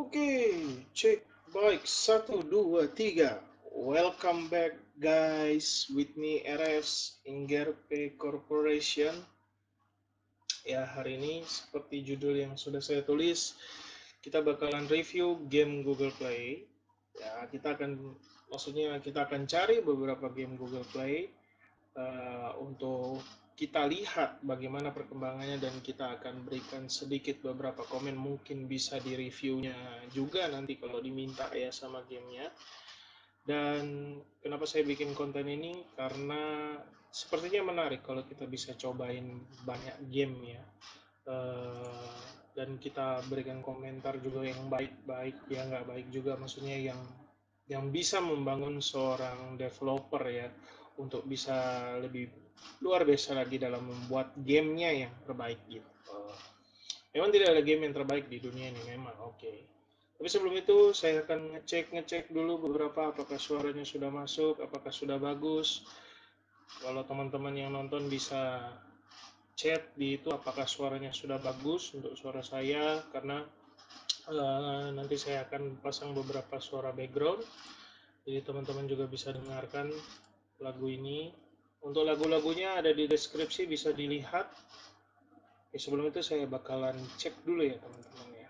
Oke, cek baik satu dua tiga. Welcome back guys with me RS Ingerpe Corporation. Ya hari ini seperti judul yang sudah saya tulis, kita bakalan review game Google Play. Ya kita akan maksudnya kita akan cari beberapa game Google Play uh, untuk kita lihat bagaimana perkembangannya dan kita akan berikan sedikit beberapa komen. Mungkin bisa di reviewnya juga nanti kalau diminta ya sama gamenya. Dan kenapa saya bikin konten ini? Karena sepertinya menarik kalau kita bisa cobain banyak game ya. Uh, dan kita berikan komentar juga yang baik-baik ya nggak baik juga. Maksudnya yang yang bisa membangun seorang developer ya untuk bisa lebih luar biasa lagi dalam membuat gamenya yang terbaik gitu. Memang tidak ada game yang terbaik di dunia ini memang oke. Okay. Tapi sebelum itu saya akan ngecek ngecek dulu beberapa apakah suaranya sudah masuk, apakah sudah bagus. Kalau teman-teman yang nonton bisa chat di itu apakah suaranya sudah bagus untuk suara saya karena uh, nanti saya akan pasang beberapa suara background. Jadi teman-teman juga bisa dengarkan lagu ini. Untuk lagu-lagunya ada di deskripsi bisa dilihat. Oke, sebelum itu saya bakalan cek dulu ya teman-teman ya.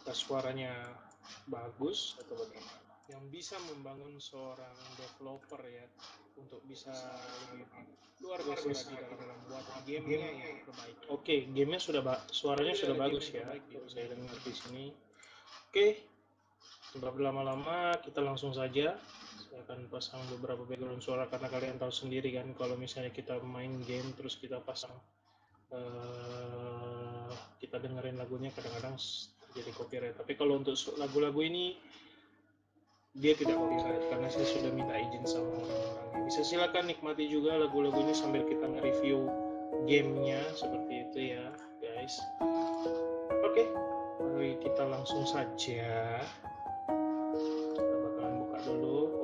Apakah suaranya bagus atau bagaimana. Yang bisa membangun seorang developer ya untuk bisa luar biasa lagi dalam membuat gamenya yang terbaik. Oke, gamenya sudah suaranya sudah bagus ya. Saya dengar di sini. Oke, tanpa berlama-lama kita langsung saja saya akan pasang beberapa background suara karena kalian tahu sendiri kan kalau misalnya kita main game terus kita pasang uh, kita dengerin lagunya kadang-kadang jadi copyright. Tapi kalau untuk lagu-lagu ini dia tidak copyright karena saya sudah minta izin sama orang-orangnya bisa silakan nikmati juga lagu-lagu ini sambil kita nge-review gamenya seperti itu ya guys. Oke okay, mari kita langsung saja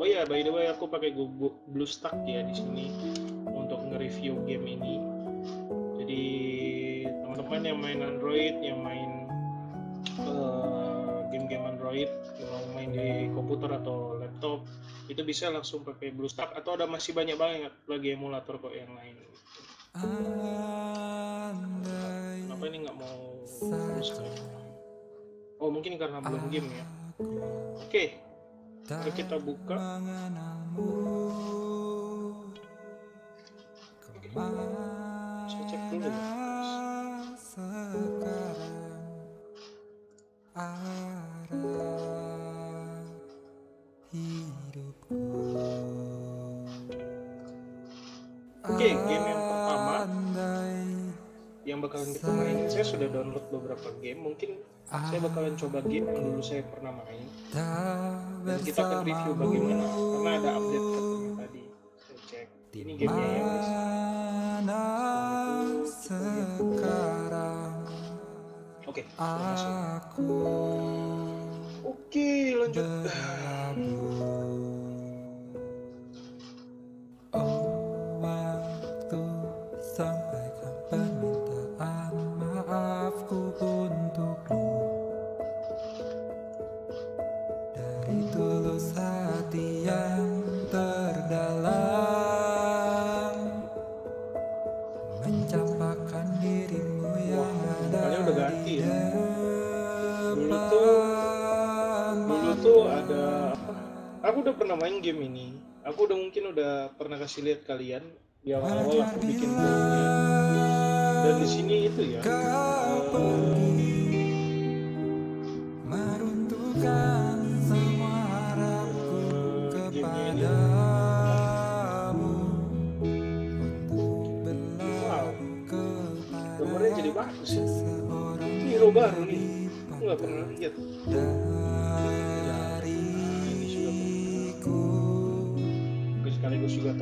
Oh ya, by the way aku pakai Google BlueStack ya di sini untuk nge-review game ini. Jadi teman-teman yang main Android, yang main uh, game-game Android, yang mau main di komputer atau laptop, itu bisa langsung pakai BlueStack atau ada masih banyak banget lagi emulator kok yang lain. Kenapa ini nggak mau Oh mungkin karena belum game ya. Oke, okay. Mari kita buka. Saya cek dulu ya. Oke, game yang pertama yang bakalan kita mainin saya sudah download beberapa game mungkin saya bakalan coba game yang dulu saya pernah main. Dan kita akan review bagaimana karena ada update katanya tadi. Saya cek. Ini gamenya ya guys oke oke lanjut aku udah pernah main game ini aku udah mungkin udah pernah kasih lihat kalian di awal-awal aku bikin game dan di sini itu ya uh, jadi bagus ya. Hero baru nih. Aku nggak pernah lihat.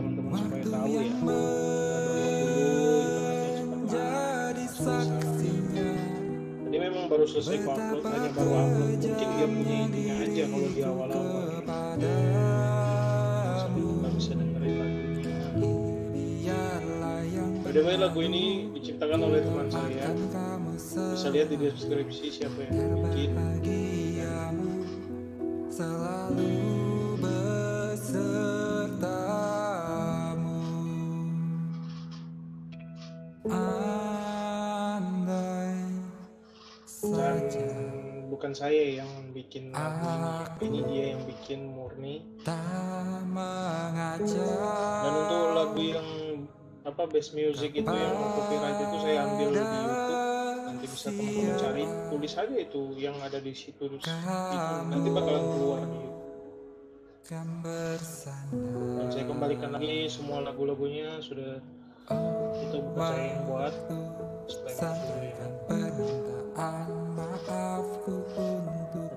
Teman-teman supaya tahu ya. Jadi memang baru selesai upload hanya baru upload. Mungkin dia punya ininya aja kalau di awal-awal. bisa dengerin lagunya By the way lagu ini diciptakan oleh teman saya. Bisa lihat di deskripsi siapa yang bikin. selalu bukan saya yang bikin lagu ini. Ini dia yang bikin murni. Dan untuk lagu yang apa best music itu yang copyright itu saya ambil di YouTube. Nanti bisa teman-teman cari tulis aja itu yang ada di situ terus itu nanti bakalan keluar di YouTube. kan dan saya kembalikan lagi semua lagu-lagunya sudah itu bukan saya yang buat. supaya nggak ya.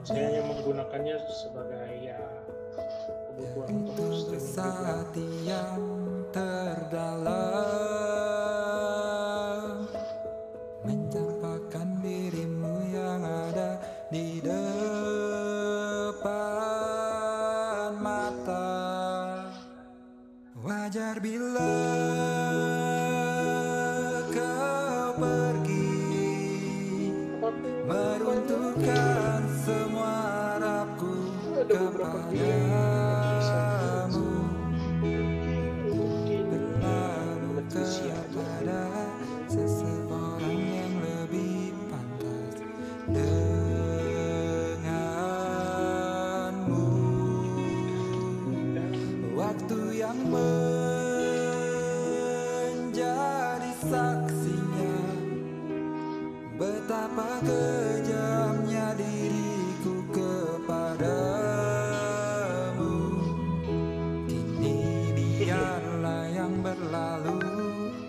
Saya hanya menggunakannya sebagai ya kebutuhan untuk streaming terdalam kejamnya diriku kepadamu. Kini biarlah yang berlalu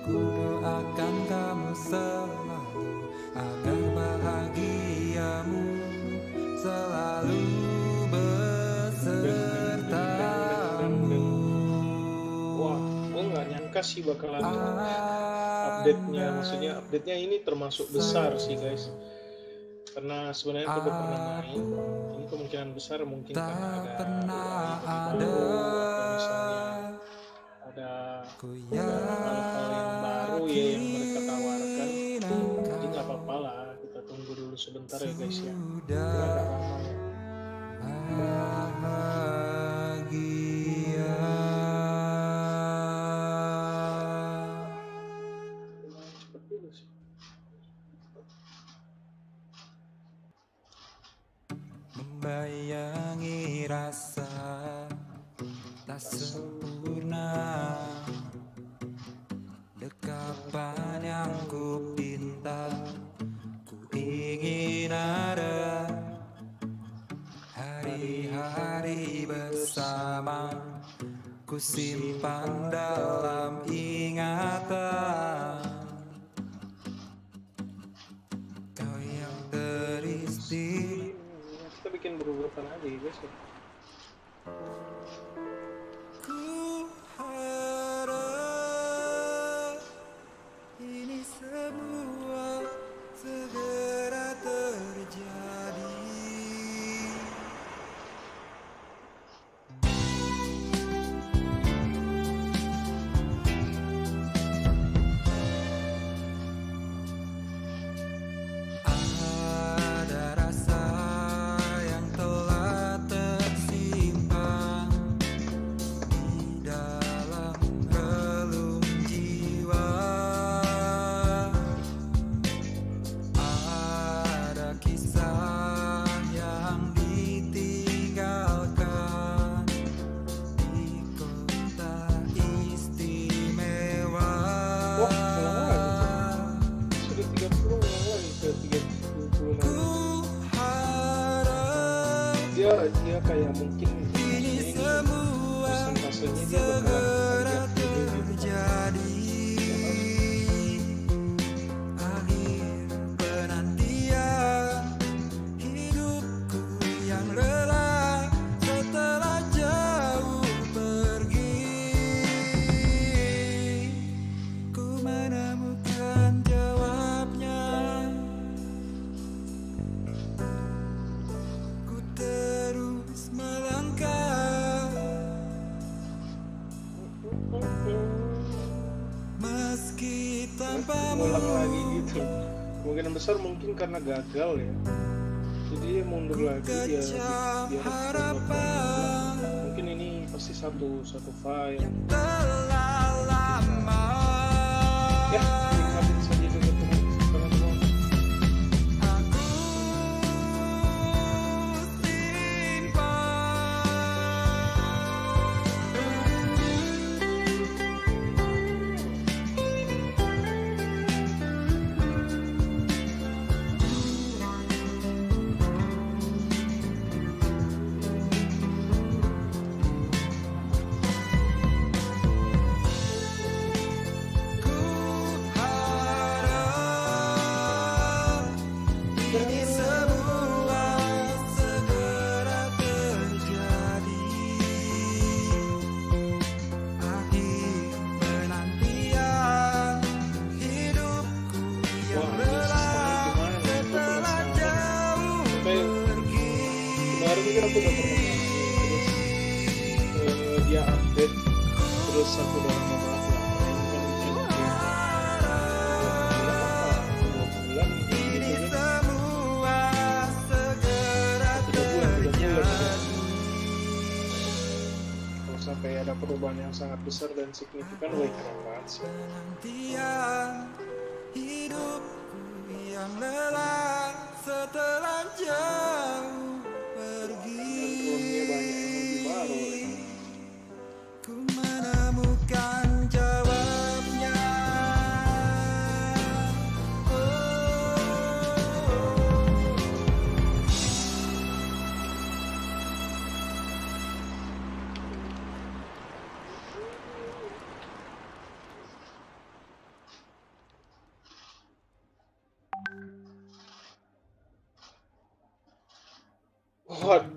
Ku doakan kamu selalu Agar bahagiamu selalu besertamu. Wah gue nggak nyangka sih bakalan update-nya. Maksudnya update-nya ini termasuk besar sih guys sebenarnya udah pernah main ini kemungkinan besar mungkin karena ada pernah ada atau misalnya ada hal-hal yang baru ya yang mereka tawarkan jadi nggak apa-apa lah kita tunggu dulu sebentar ya guys ya ya. karena gagal ya. Jadi dia mundur lagi dia dia harapan. Mungkin ini pasti satu satu file. Ya. besar dan signifikan oleh gerakan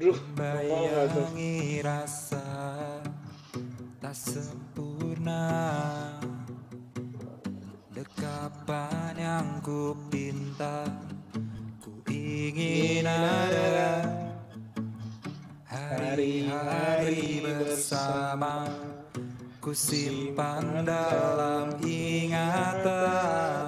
Aduh, bayangi rasa tak sempurna. Dekapan yang ku pinta Ku ingin ada Hari-hari bersama. Ku simpan dalam ingatan.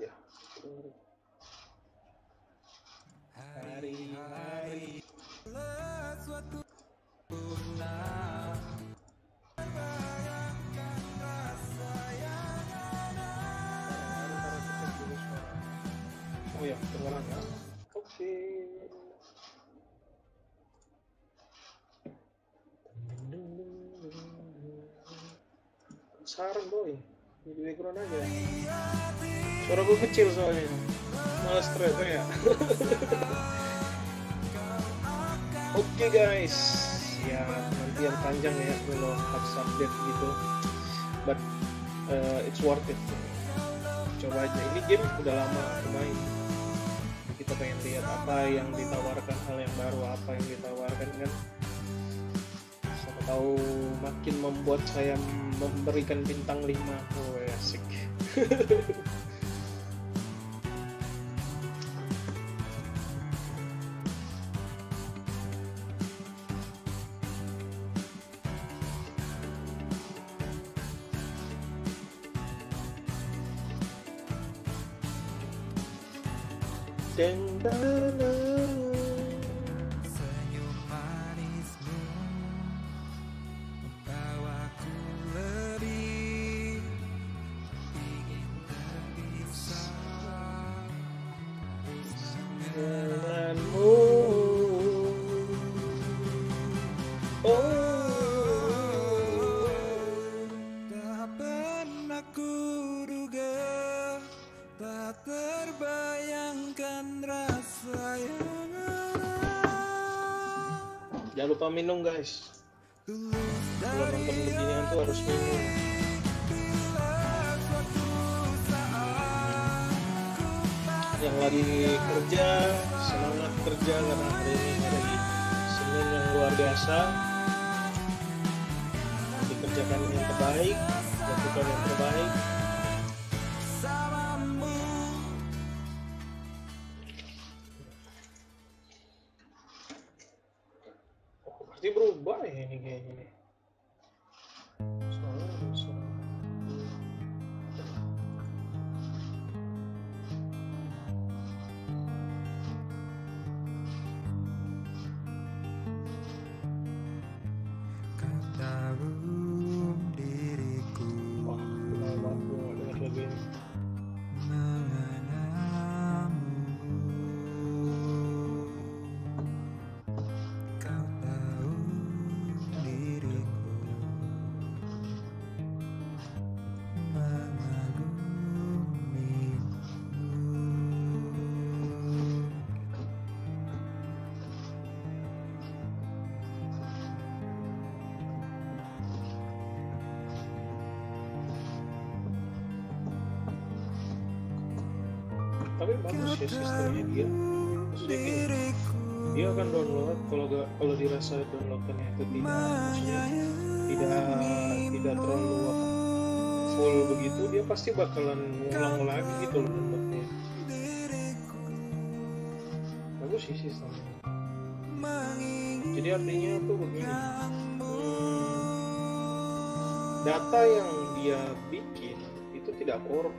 aja hari-hari suatu Oh ya, ya. Oke. Sarang boy, di background aja. Ya suara gue kecil soalnya. Males stres oh ya. Oke okay, guys. Ya nanti yang panjang ya kalau harus update gitu. But uh, it's worth it. Coba aja. Ini game udah lama aku main. Kita pengen lihat apa yang ditawarkan hal yang baru apa yang ditawarkan kan? Atau tahu makin membuat saya memberikan bintang 5 oh ya, asik. guys. Kalau nonton beginian tuh harus minum Yang lagi kerja Semangat kerja karena hari ini hari Senin yang luar biasa. Dikerjakan yang terbaik Lakukan yang terbaik Tapi bagus ya sistemnya dia. Maksudnya gini, diriku dia akan download kalau gak, kalau dirasa downloadnya itu tidak maksudnya tidak tidak terlalu full begitu dia pasti bakalan ngulang lagi gitu loh downloadnya. Bagus sih sistemnya. Jadi artinya tuh begini. data yang dia bikin itu tidak korup.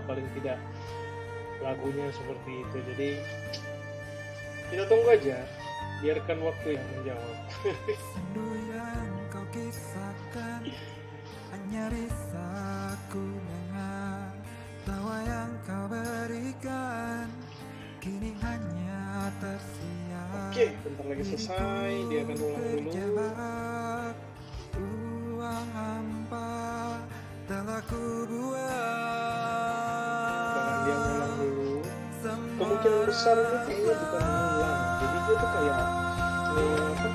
Lah paling tidak lagunya seperti itu. Jadi kita tunggu aja, biarkan waktu yang menjawab. Yang kau kisahkan Hanya bisa ku dengar Tawa yang kau berikan Kini hanya tersiar Oke, bentar lagi selesai, dia akan ulang dulu. Besar itu kayaknya bukan ngulang, jadi dia tuh kayak eh, apa?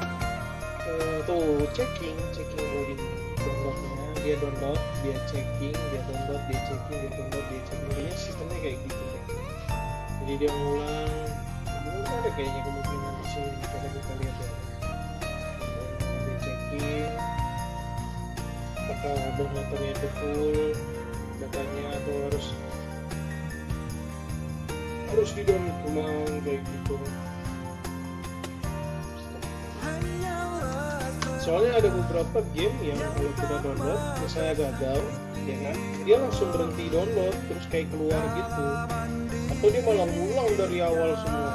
Eh, tuh checking, checking loading downloadnya, dia download, dia checking, dia download, dia checking, dia download, dia checking. Kayaknya sistemnya kayak gitu deh. Jadi dia ngulang, mungkin ada kayaknya kemungkinan di sini kita lihat ya dia checking apakah motornya itu full datanya atau harus harus di ulang kayak gitu. Soalnya ada beberapa game yang kalau kita download misalnya gagal ya kan? Dia langsung berhenti download terus kayak keluar gitu. Atau dia malah ngulang dari awal semua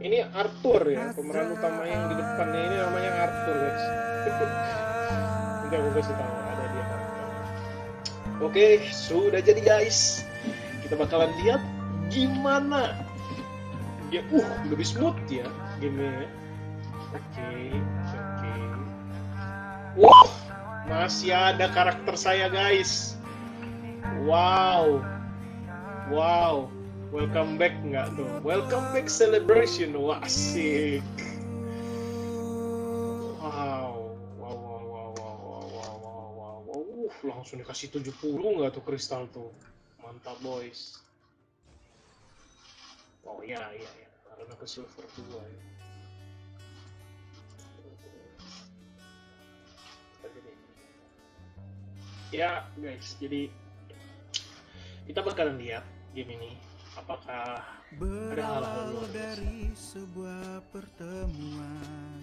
ini Arthur ya pemeran utama yang di depannya ini namanya Arthur guys. Nanti aku kasih tahu ada dia oke sudah jadi guys. Kita bakalan lihat gimana ya uh lebih smooth ya gamenya ya. oke oke. Wah masih ada karakter saya guys. Wow. Wow welcome back nggak tuh? Welcome back celebration wah asik. Wow wow wow wow wow wow wow wow wow uh, langsung dikasih 70 nggak tuh kristal tuh? Mantap boys. Oh ya ya ya karena ke silver dua ya. Ya guys jadi kita bakalan lihat game ini apakah Berawal dari sebuah pertemuan.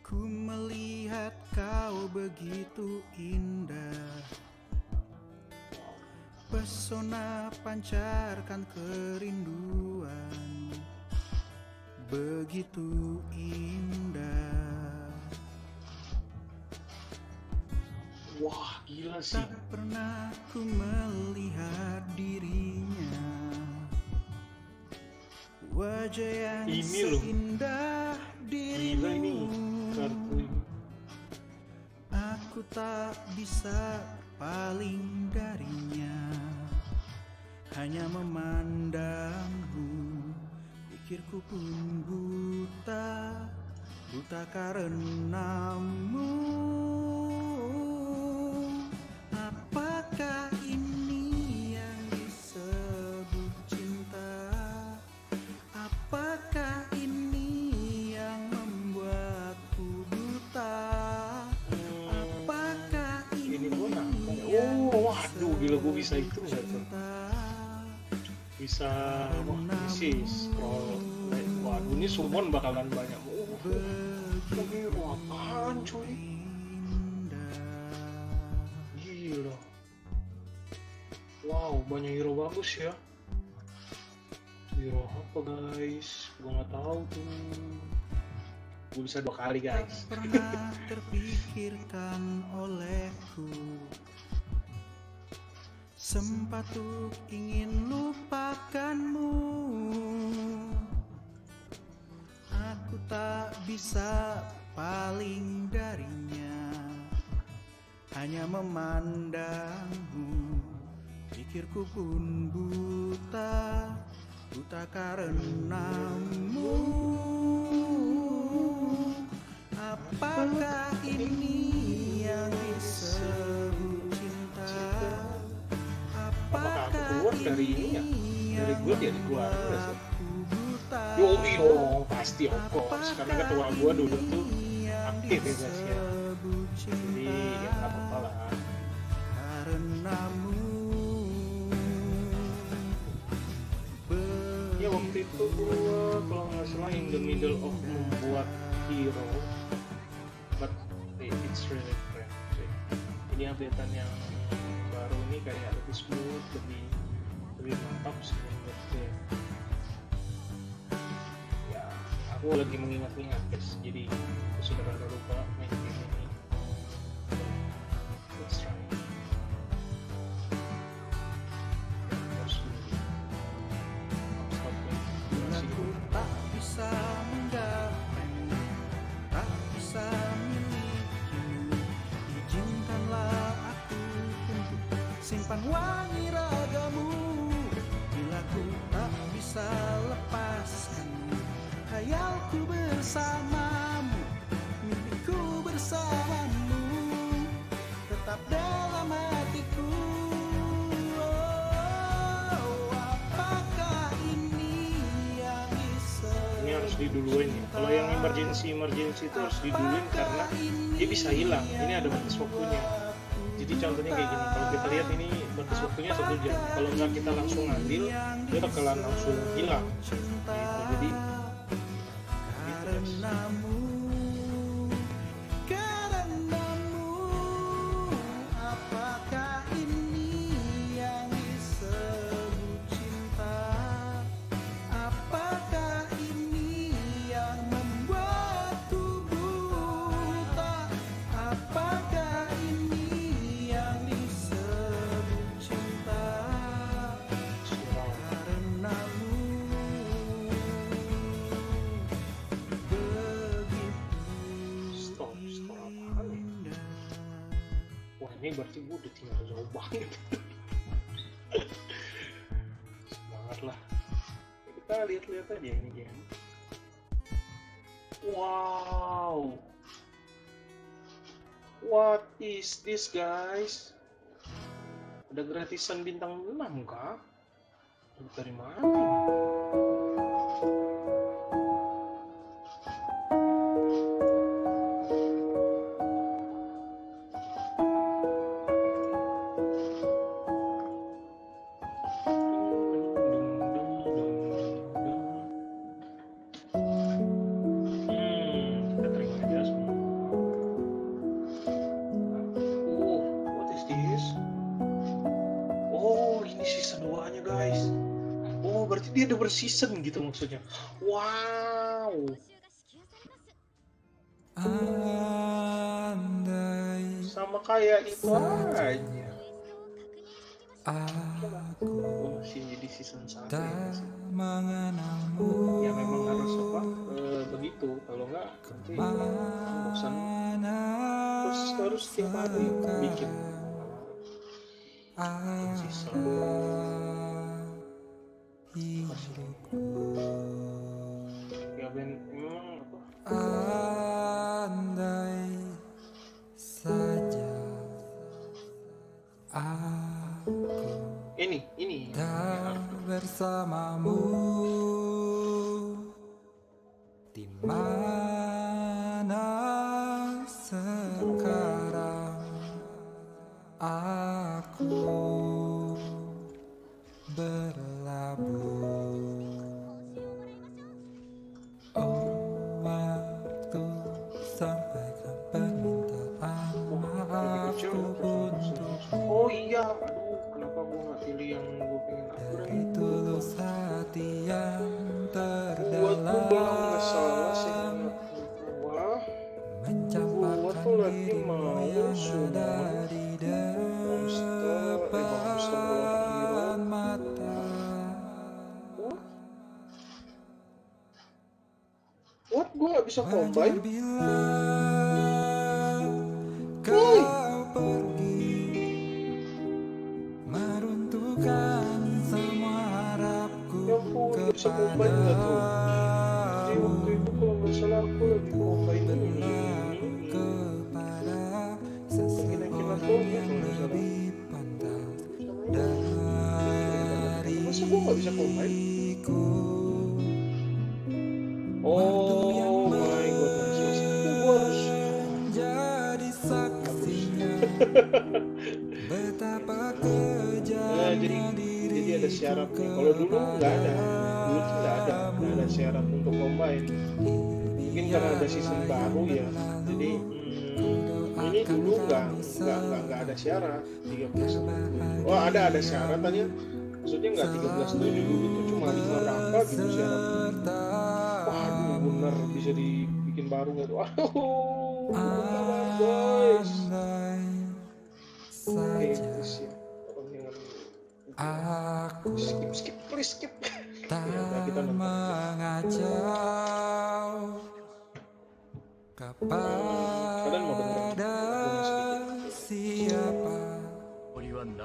Ku melihat kau begitu indah. Pesona pancarkan kerinduan. Begitu indah. Wah gila sih. Tak pernah ku melihat dirinya. Wajah yang Ini loh. seindah gila ini dirimu. kartu ini. Aku tak bisa paling darinya. Hanya memandangmu. Pikirku pun buta Buta karenamu summon bakalan banyak. Oh apaan cuy? Gila. Wow banyak hero bagus ya. Hero apa guys? Gua nggak tahu tuh. Gua bisa dua kali guys. Tak pernah terpikirkan olehku. Sempat tuh ingin lupakanmu Aku tak bisa paling darinya Hanya memandangmu Pikirku pun buta Buta karenamu Apakah ini yang disebut cinta? Apakah aku keluar dari ini ya? Dari gua dia dikeluarin nggak sih? aku buta? Yo, yo, pasti of course. Karena ketua gua dulu tuh aktif ya guys ya. Jadi ya nggak apa-apa lah. Ya waktu itu gua kalau nggak salah in the middle of membuat hero, but eh, it's really sih. Ini updatean yang baru ini kayak lebih smooth, lebih lebih mantap sih menurut gue aku lagi mengingat-ingat guys jadi aku sudah rada lupa main game ini. Let's try. Ya. Simpan wangi Mimpiku bersamamu Tetap dalam hatiku. Oh, Apakah ini yang bisa Ini harus diduluin ya. Kalau yang emergency-emergency itu harus diduluin Karena dia bisa hilang. Ini ada batas waktunya. jadi contohnya kayak gini. Kalau kita lihat ini batas waktunya satu jam. Kalau nggak kita langsung ambil dia bakalan langsung hilang. gratis guys. Ada gratisan bintang 6 kah? Dari mana? season gitu maksudnya. Wow. Andai sama kayak itu aja. aku masih jadi season satu ya, ya memang harus apa eh, begitu. Kalau enggak nanti bosan. Terus harus tiap hari bikin season. bersamamu. Di mana online. syarat 13 wah oh, ada ada syaratannya maksudnya nggak 13 tujuh gitu cuma lima berapa gitu syarat waduh bener bisa dibikin baru nggak tuh guys oke Aku skip skip please skip. Tak ya, kita mengacau. Kapan? Kalian mau dengar?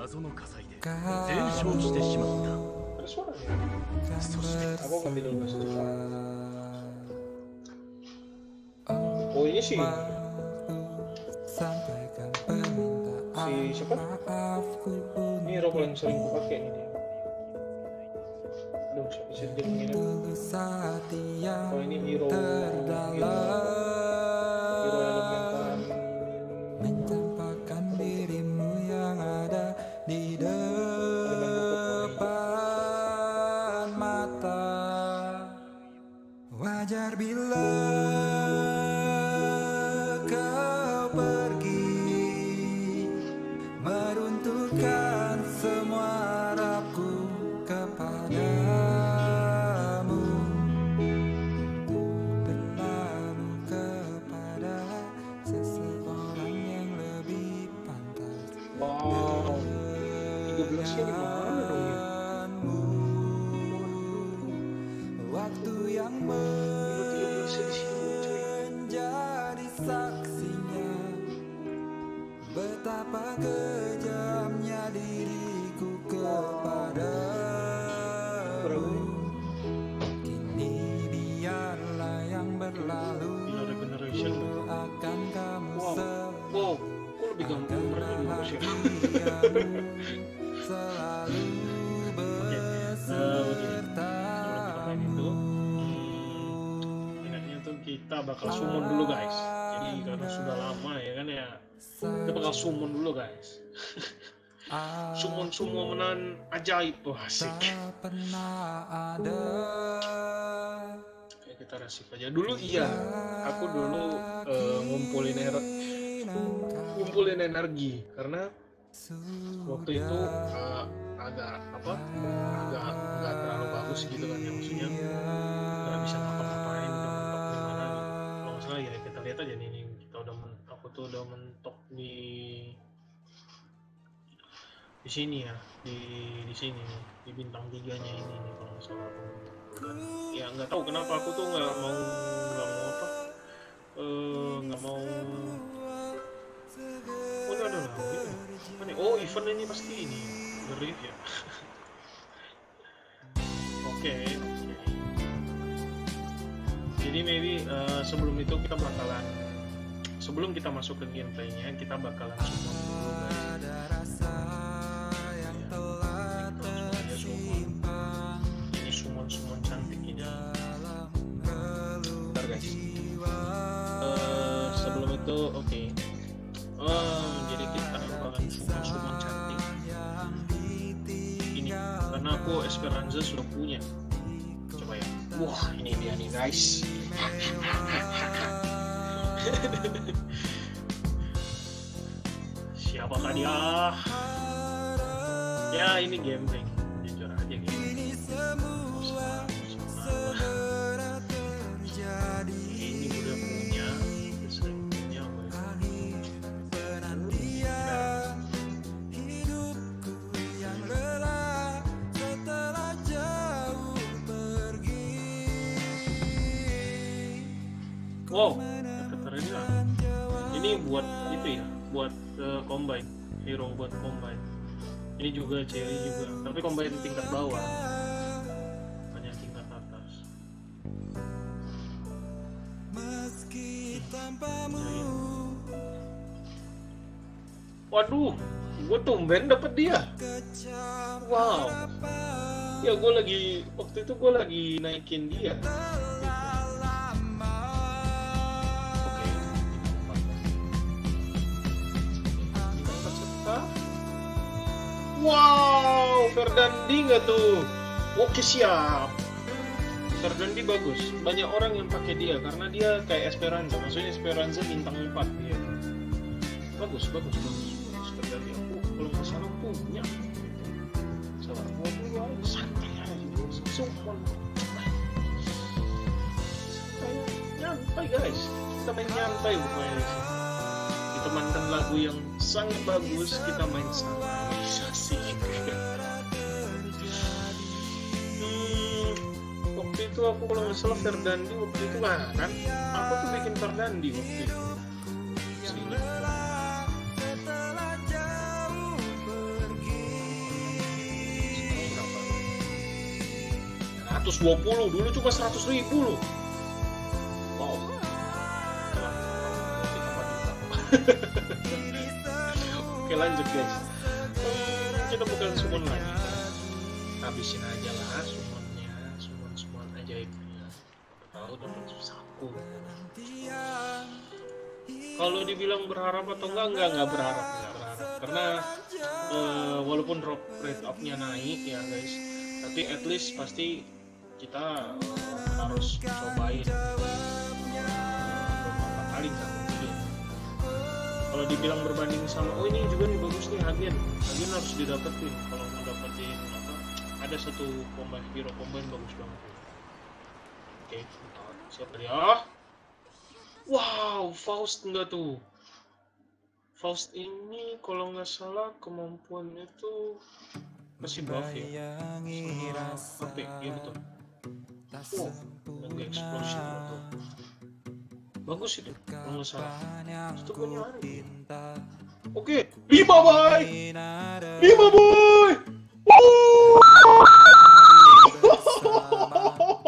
謎の火災で kau 全焼してしまった ada suaranya kan aku ngambil dulu bahasa Jepang bersama oh ini sih sampaikan permintaan Si siapa? maafku ini rokok yang sering aku pakai nih dia aduh siapa sih dia menginap untuk hati yang oh ini hero hero wajar bila bakal summon dulu guys. Jadi karena sudah lama ya kan ya, kita bakal summon dulu guys. summon semua menan ajaib tuh asik. pernah ada Oke, kita resip aja dulu iya. Aku dulu eh, ngumpulin er- ngumpulin energi karena waktu itu eh, agak apa agak nggak terlalu bagus gitu kan ya maksudnya aku tuh udah mentok di di sini ya di di sini di bintang tiganya ini nih kalau salah aku. Ya nggak tahu kenapa aku tuh nggak mau nggak mau apa eh, nggak mau. Oh nggak ada lagu ya? Mana? oh event ini pasti ini Reef ya? Oke oke. Jadi maybe eh, sebelum itu kita bakalan sebelum kita masuk ke gameplaynya kita bakalan summon dulu guys. Yang telah tersimpan. Ini summon summon cantik ini. Bentar, guys. Eh, sebelum itu oke. Oh jadi kita bakalan summon summon cantik. Ini karena aku Esperanza sudah punya. Coba ya. Wah ini dia nih guys siapakah dia? Ya ini gameplay jujur aja gitu combine hero buat combine. Ini juga cherry juga. Tapi combine tingkat bawah. Hanya tingkat atas. Meski tanpamu waduh gue tumben dapet dia. Wow. Ya gue lagi waktu itu gue lagi naikin dia wow Ferdandi nggak tuh? Oke siap. Ferdandi bagus. Banyak orang yang pakai dia karena dia kayak Esperanza. Maksudnya Esperanza bintang 4 dia. Bagus bagus bagus bagus. Ferdandi aku kalau nggak salah punya. Sabar gua dulu aja santai aja sumpah. Santai nyantai guys. Kita main nyantai sini ditemankan lagu yang sangat bagus kita main santai itu aku kalau nggak salah Ferdandi waktu itu kan kan? Aku tuh bikin Ferdandi waktu itu. Pergi berapa? 120 dulu cuma 100 ribu loh. Wow. Oke lanjut guys. Kita bukan summon lagi. Habisin aja lah summonnya satu kalau dibilang berharap atau enggak enggak enggak berharap enggak berharap. Karena eh, walaupun drop rate up-nya naik ya guys tapi at least pasti kita eh, harus cobain. Beberapa kali kan kalau dibilang berbanding sama oh ini juga nih bagus nih agen agen harus didapetin. Kalau mau dapetin apa ada satu combo hero combo yang bagus banget. Oke. Siapa dia? Wow Faust enggak tuh? Faust ini kalau nggak salah kemampuannya tuh masih buff ya? Sama ya Iya, betul. wow dan explosion betul bagus itu kalau nggak salah. Itu punya pinta oke lima boy! Lima boy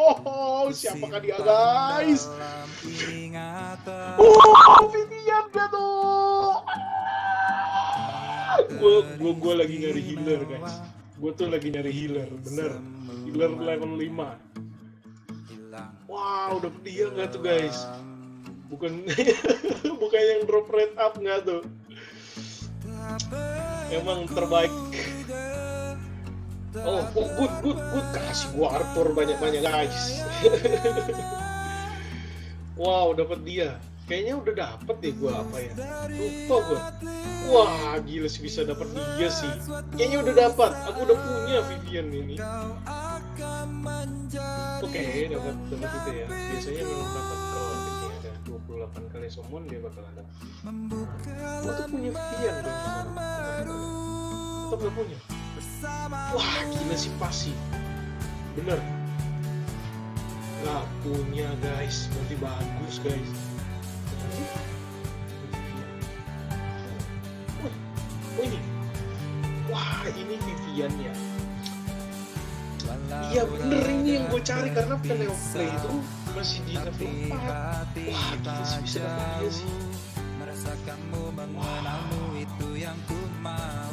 Wow! siapakah dia guys? wow Vivian gak tuh. Gue gue gue lagi nyari healer guys. Gue tuh lagi nyari healer bener. Healer level 5 hilang wow dapet dia nggak tuh guys? Bukan bukan yang drop rate up nggak tuh? Emang terbaik oh, oh good good good. Kasih gua Arthur banyak banyak guys. Wow dapat dia. Kayaknya udah dapet deh gua apa ya. Lupa gua. Wah gila sih bisa dapat dia sih. Kayaknya udah dapat aku udah punya Vivian ini. Oke dapat dapat itu ya. Biasanya memang dapat kalau ini ada 28 kali summon dia bakalan dapat gua tuh punya Vivian dong. Nggak punya wah gila sih pasti bener. Nggak punya guys. Berarti bagus guys. Wah, oh ini. Wah ini Vivian ya. Iya bener. Ini yang gue cari karena Penelope itu masih di level 4 wah gila sih bisa dapet dia sih. merasakanmu mengenalmu itu yang ku mau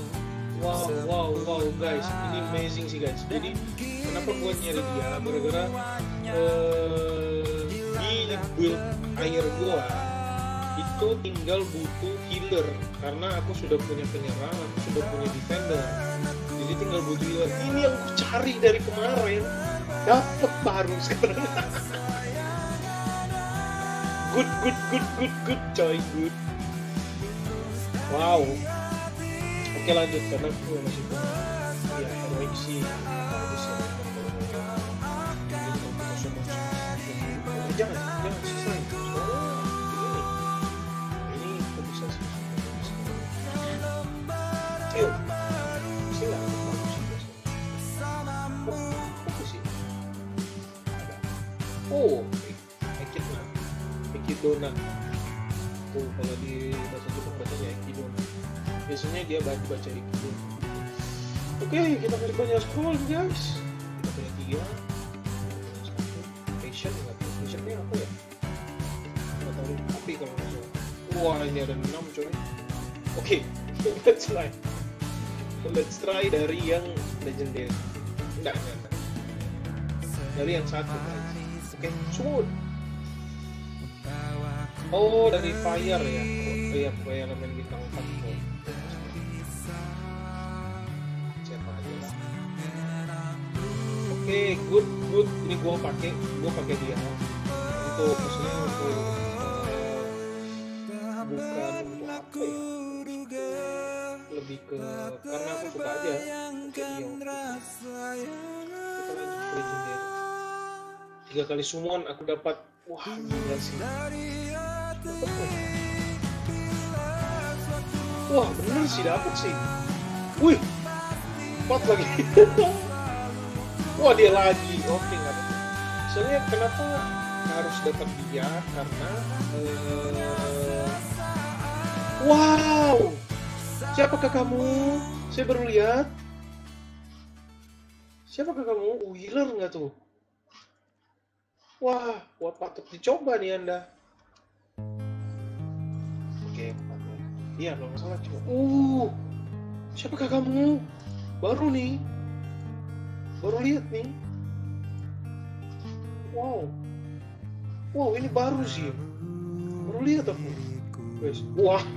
Wow, wow, wow, guys, ini amazing sih guys. Jadi kenapa gue nyari dia? Gara-gara eh, di build air gua itu tinggal butuh healer karena aku sudah punya penyerang, aku sudah punya defender. Jadi tinggal butuh healer. Ini yang aku cari dari kemarin, dapet baru sekarang. good, good, good, good, good, coy, good. Wow, Oke lanjut karena gue masih ya heroik sih. Bagus ya Eh, jangan jangan sisain soalnya ini ini bagus oh bagus oh tuh kalau di bahasa Jepang bacanya Ekidona biasanya dia baca baca itu oke kita balik banyak scroll guys. Kita punya tiga passion nggak tahu passionnya apa ya? Nggak tahu tapi kalau nggak salah. Wah ini ada enam coy. Oke let's try. Let's try dari yang legendary. Enggak enggak, dari yang satu guys. Oke smooth Oh dari fire ya, oh iya fire elemen bintang 4 Oke, good, good. Ini gua pakai, gua pakai dia. Untuk maksudnya untuk eh, bukan untuk apa ya? Lebih ke karena aku suka aja. Pakai dia itu. Kita lanjut. Tiga kali summon aku dapat wah gila sih wah bener sih dapet sih wih empat lagi wah dia lagi. Oke nggak apa-apa. soalnya kenapa harus dapat dia? Karena eh, wow! Siapakah kamu? Saya baru lihat. Siapakah kamu? Wheeler nggak tuh? Wah wah patut dicoba nih anda. Oke ya. iya kalau nggak salah coba. Uh siapakah kamu? Baru nih baru lihat nih. Wow. Wow ini baru sih. Baru lihat aku. Guys wah.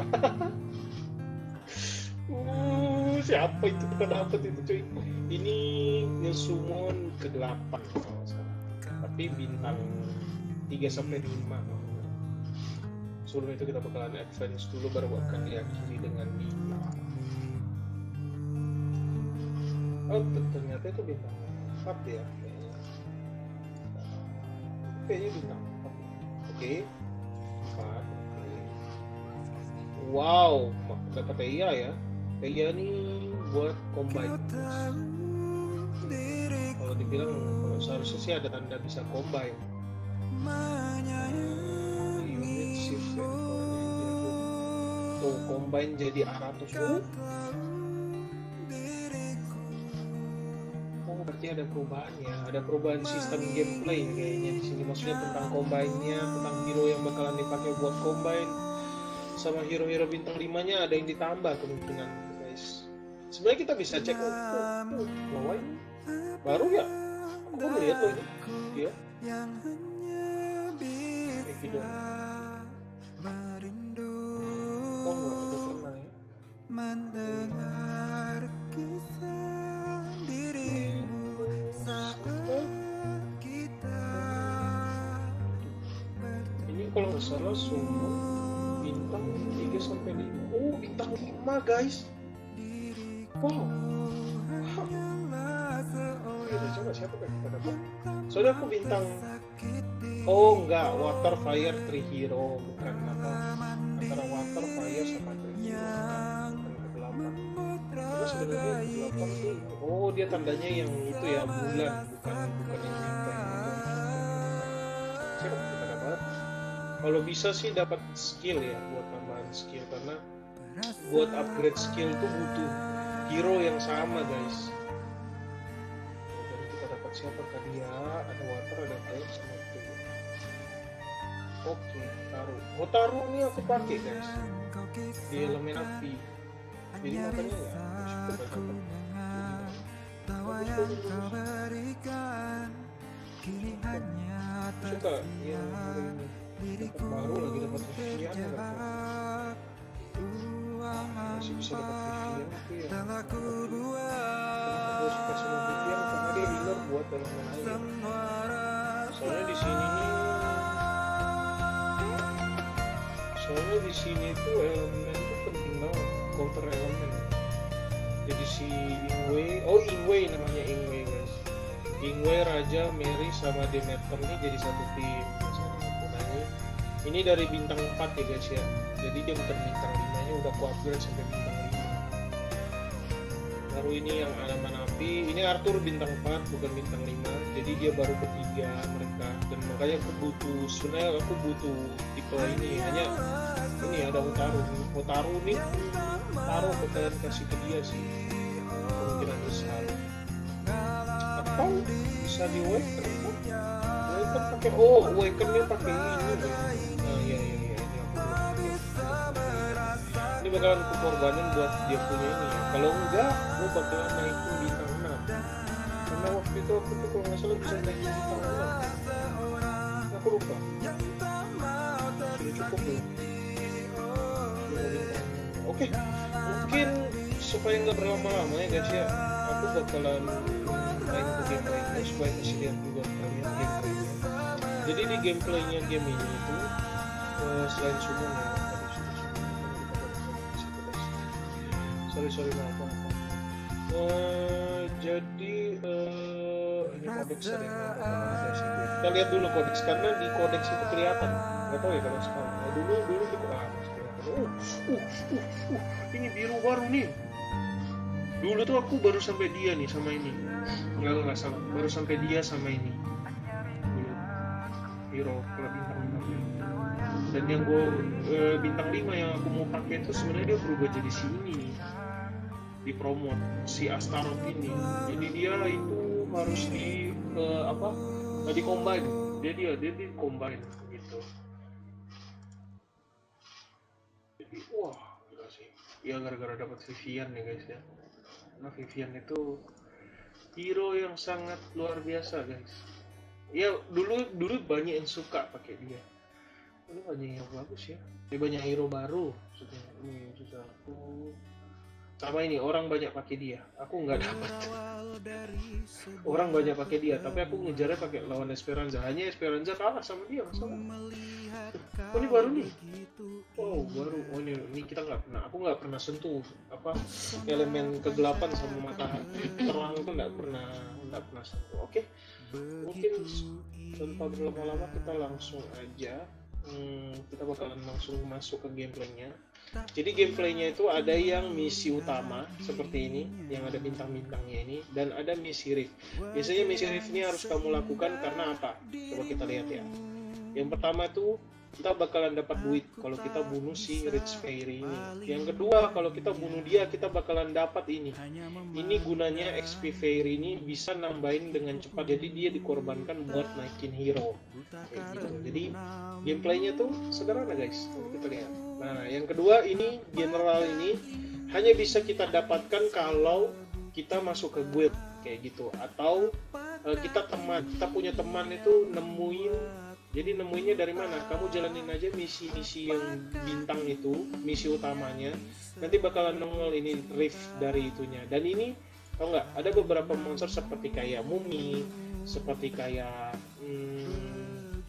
Uh, siapa itu? Kita dapat itu cuy. Ini Yosumon ke 8 kalau nggak salah. Tapi bintang 3 sampai 5 kalau nggak salah. sebelum itu kita bakalan advance dulu baru akan diakhiri dengan bintang oh ter- ternyata itu bintang 4 ya kayaknya bintang 4 oke 4 oke wow ma- dapat TIA ya TIA nih buat combine kalau dibilang kalau seharusnya sih ada tanda bisa combine unit shift dia tuh combine jadi A100 uh. Berarti ada perubahan ya. Ada perubahan sistem gameplay kayaknya di sini. Maksudnya tentang combine-nya, tentang hero yang bakalan dipakai buat combine sama hero-hero bintang 5-nya ada yang ditambah kemungkinan, guys. Sebenarnya kita bisa cek oh, oh, oh, bahwa ini baru ya. Aku baru lihat loh ini. Hanya kayak gitu. Oh, ya. Salah semua bintang 3 sampai 5. Oh, bintang 5, guys. Wow. Kita coba siapa kan kita dapat. Soalnya aku bintang Oh enggak, water, fire, three hero bukan apa antara water, fire sama three hero. Terus sebenarnya delapan tuh, oh dia tandanya yang itu ya bulan bukan bukan yang bintang. Siapa? Kalau bisa sih dapat skill ya buat tambahan skill karena buat upgrade skill tuh butuh hero yang sama guys. Dan kita dapat siapa tadi ya? Ada water, ada fire, sama three. Oke, taruh. Oh taruh ini aku pakai guys di elemen api. Jadi makanya ya aku suka dapat. tawa yang kau berikan kini hanya Vivian ya dapat. uang ya. telah ku buat. Semua Soalnya di sini soalnya di sini tuh elemen tuh penting banget counter elemen. Jadi si Ingwe oh Ingwe namanya Ingwe guys. Ingwe Raja Mary sama Demeter ini jadi satu tim ini dari bintang 4 ya guys ya. Jadi dia bukan bintang 5 nya udah ku upgrade sampai bintang 5 baru ini yang Anaman Api. Ini Arthur bintang 4 bukan bintang 5 jadi dia baru ketiga mereka. Dan makanya aku butuh sebenarnya aku butuh tipe ini. Hanya ini ada Utaru Utaru nih taruh bakalan kasih ke dia sih. Kemungkinan besar. Atau bisa di Waker Waker pakai oh Wakernya pakai ini ini bakalan aku korbanin buat dia punya ini ya. Kalau enggak gue bakalan naikin bintang 6 karena waktu itu aku tuh kalau nggak salah bisa naikin bintang 6 aku lupa. Sudah cukup belum bintang. oke mungkin supaya nggak berlama-lama ya guys ya aku bakalan main ke gameplaynya supaya kasih lihat juga kalian gameplaynya. Jadi di gameplaynya game ini itu eh, selain summon sorry sorry maaf maaf Eh, jadi eh, ini kodeks ada yang ada sih kita lihat dulu kodeks karena di kodeks itu kelihatan. Nggak tahu ya kalau sekarang. Nah, dulu dulu di ah, kelihatan. uh, uh, uh, uh, ini biru baru nih. Dulu tuh aku baru sampai dia nih sama ini. Nggak nggak salah baru sampai dia sama ini. Dulu. Hero kalau bintang lima. Dan yang gue bintang 5 yang aku mau pakai itu sebenarnya dia berubah jadi si ini nih di promote si Astaroth ini. Jadi dia itu harus di eh, apa eh, di combine dia dia dia di combine gitu. Jadi wah gila sih. Ya gara-gara dapat Vivian ya guys ya. Nah Vivian itu hero yang sangat luar biasa guys. Ya dulu dulu banyak yang suka pakai dia. Ini banyak yang bagus ya. Ini banyak hero baru maksudnya. Ini susah. aku sama ini orang banyak pakai dia. Aku nggak dapat. Orang banyak pakai dia tapi aku ngejarnya pakai lawan Esperanza. Hanya Esperanza kalah sama dia masalah. Oh ini baru nih? Oh baru. Oh ini, ini kita nggak pernah aku nggak pernah sentuh apa elemen kegelapan sama matahari. Terang itu nggak pernah nggak pernah sentuh oke? Mungkin tanpa berlama-lama kita langsung aja hmm, kita bakalan langsung masuk ke gameplaynya jadi gameplaynya itu ada yang misi utama seperti ini yang ada bintang-bintangnya ini dan ada misi rift biasanya misi rift ini harus kamu lakukan karena apa? Coba kita lihat ya. Yang pertama itu kita bakalan dapat duit kalau kita bunuh si Rich Fairy ini. Yang kedua, kalau kita bunuh dia, kita bakalan dapat ini. Ini gunanya XP Fairy ini bisa nambahin dengan cepat. Jadi dia dikorbankan buat naikin hero. Kayak gitu. Jadi gameplaynya tuh sederhana guys. Kita lihat. Nah, yang kedua ini general ini hanya bisa kita dapatkan kalau kita masuk ke guild kayak gitu atau uh, kita teman kita punya teman itu nemuin jadi nemuinnya dari mana? Kamu jalanin aja misi-misi yang bintang itu, misi utamanya. Nanti bakalan nongol ini rift dari itunya. Dan ini tau nggak? Ada beberapa monster seperti kayak mumi, seperti kayak hmm,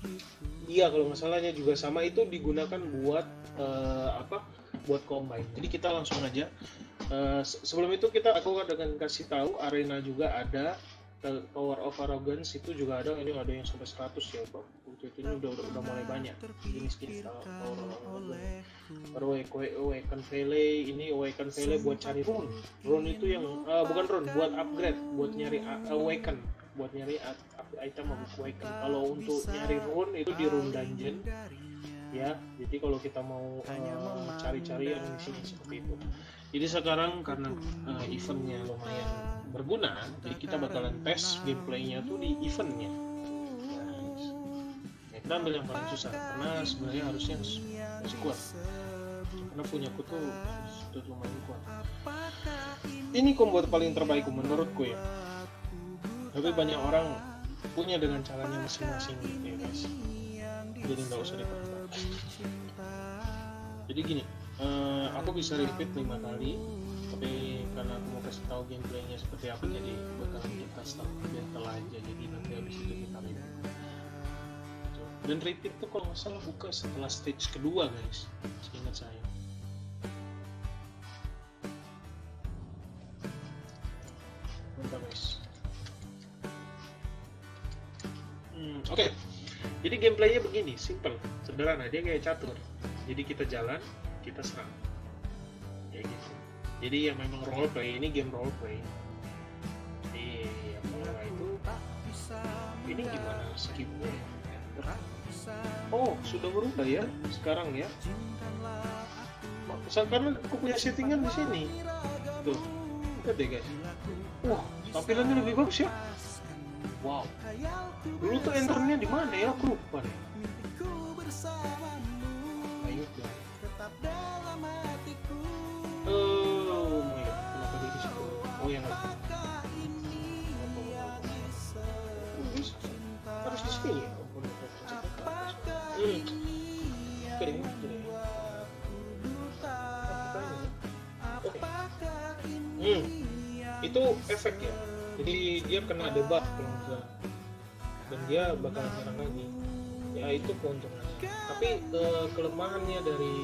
iya kalau masalahnya juga sama itu digunakan buat uh, apa? Buat combine. Jadi kita langsung aja. Uh, sebelum itu kita aku akan kasih tahu arena juga ada Power of Arrogance itu juga ada ini ada yang sampai 100 ya Bang. Waktu itu ini udah, udah, udah mulai banyak jenis-jenis Power of Arrogance. Baru Awaken Valley ini Awaken Valley buat cari rune. Rune itu yang uh, bukan rune buat upgrade, buat nyari Awaken, buat nyari item Awaken. Kalau untuk nyari rune itu di rune dungeon ya jadi kalau kita mau uh, cari-cari yang di sini seperti itu jadi sekarang karena uh, eventnya lumayan berguna jadi kita bakalan tes gameplaynya tuh di eventnya. Ya, kita ambil yang paling susah karena sebenarnya harusnya masih kuat. Karena punya aku tuh sudah lumayan kuat. Ini combo paling terbaikku menurutku ya. Tapi banyak orang punya dengan caranya masing-masing ya guys. Jadi nggak usah diperlukan jadi gini uh, aku bisa repeat lima kali tapi karena aku mau kasih tahu gameplaynya seperti apa jadi bakalan kita start battle aja. Jadi nanti habis itu kita repeat dan repeat tuh kalau nggak salah buka setelah stage kedua guys. Ingat saya. Mantap guys. Hmm, oke. Okay. jadi gameplaynya begini simple sederhana. Dia kayak catur. Jadi kita jalan kita serang. Kayak gitu jadi yang memang role play ini game role play jadi apa itu? Ini gimana skipnya? Oh sudah berubah ya sekarang ya? Karena aku punya settingan di sini? Tuh lihat deh guys. Wah tampilannya lebih bagus ya. Wow. Dulu tuh enternya di mana ya? Aku ayo oh my oh yang nggak harus di sini ya hmm. Hmm, itu efek ya. Jadi dia kena debuff kalau misalnya dan dia bakal nyerang lagi. Ya itu keuntungannya. Tapi uh, kelemahannya dari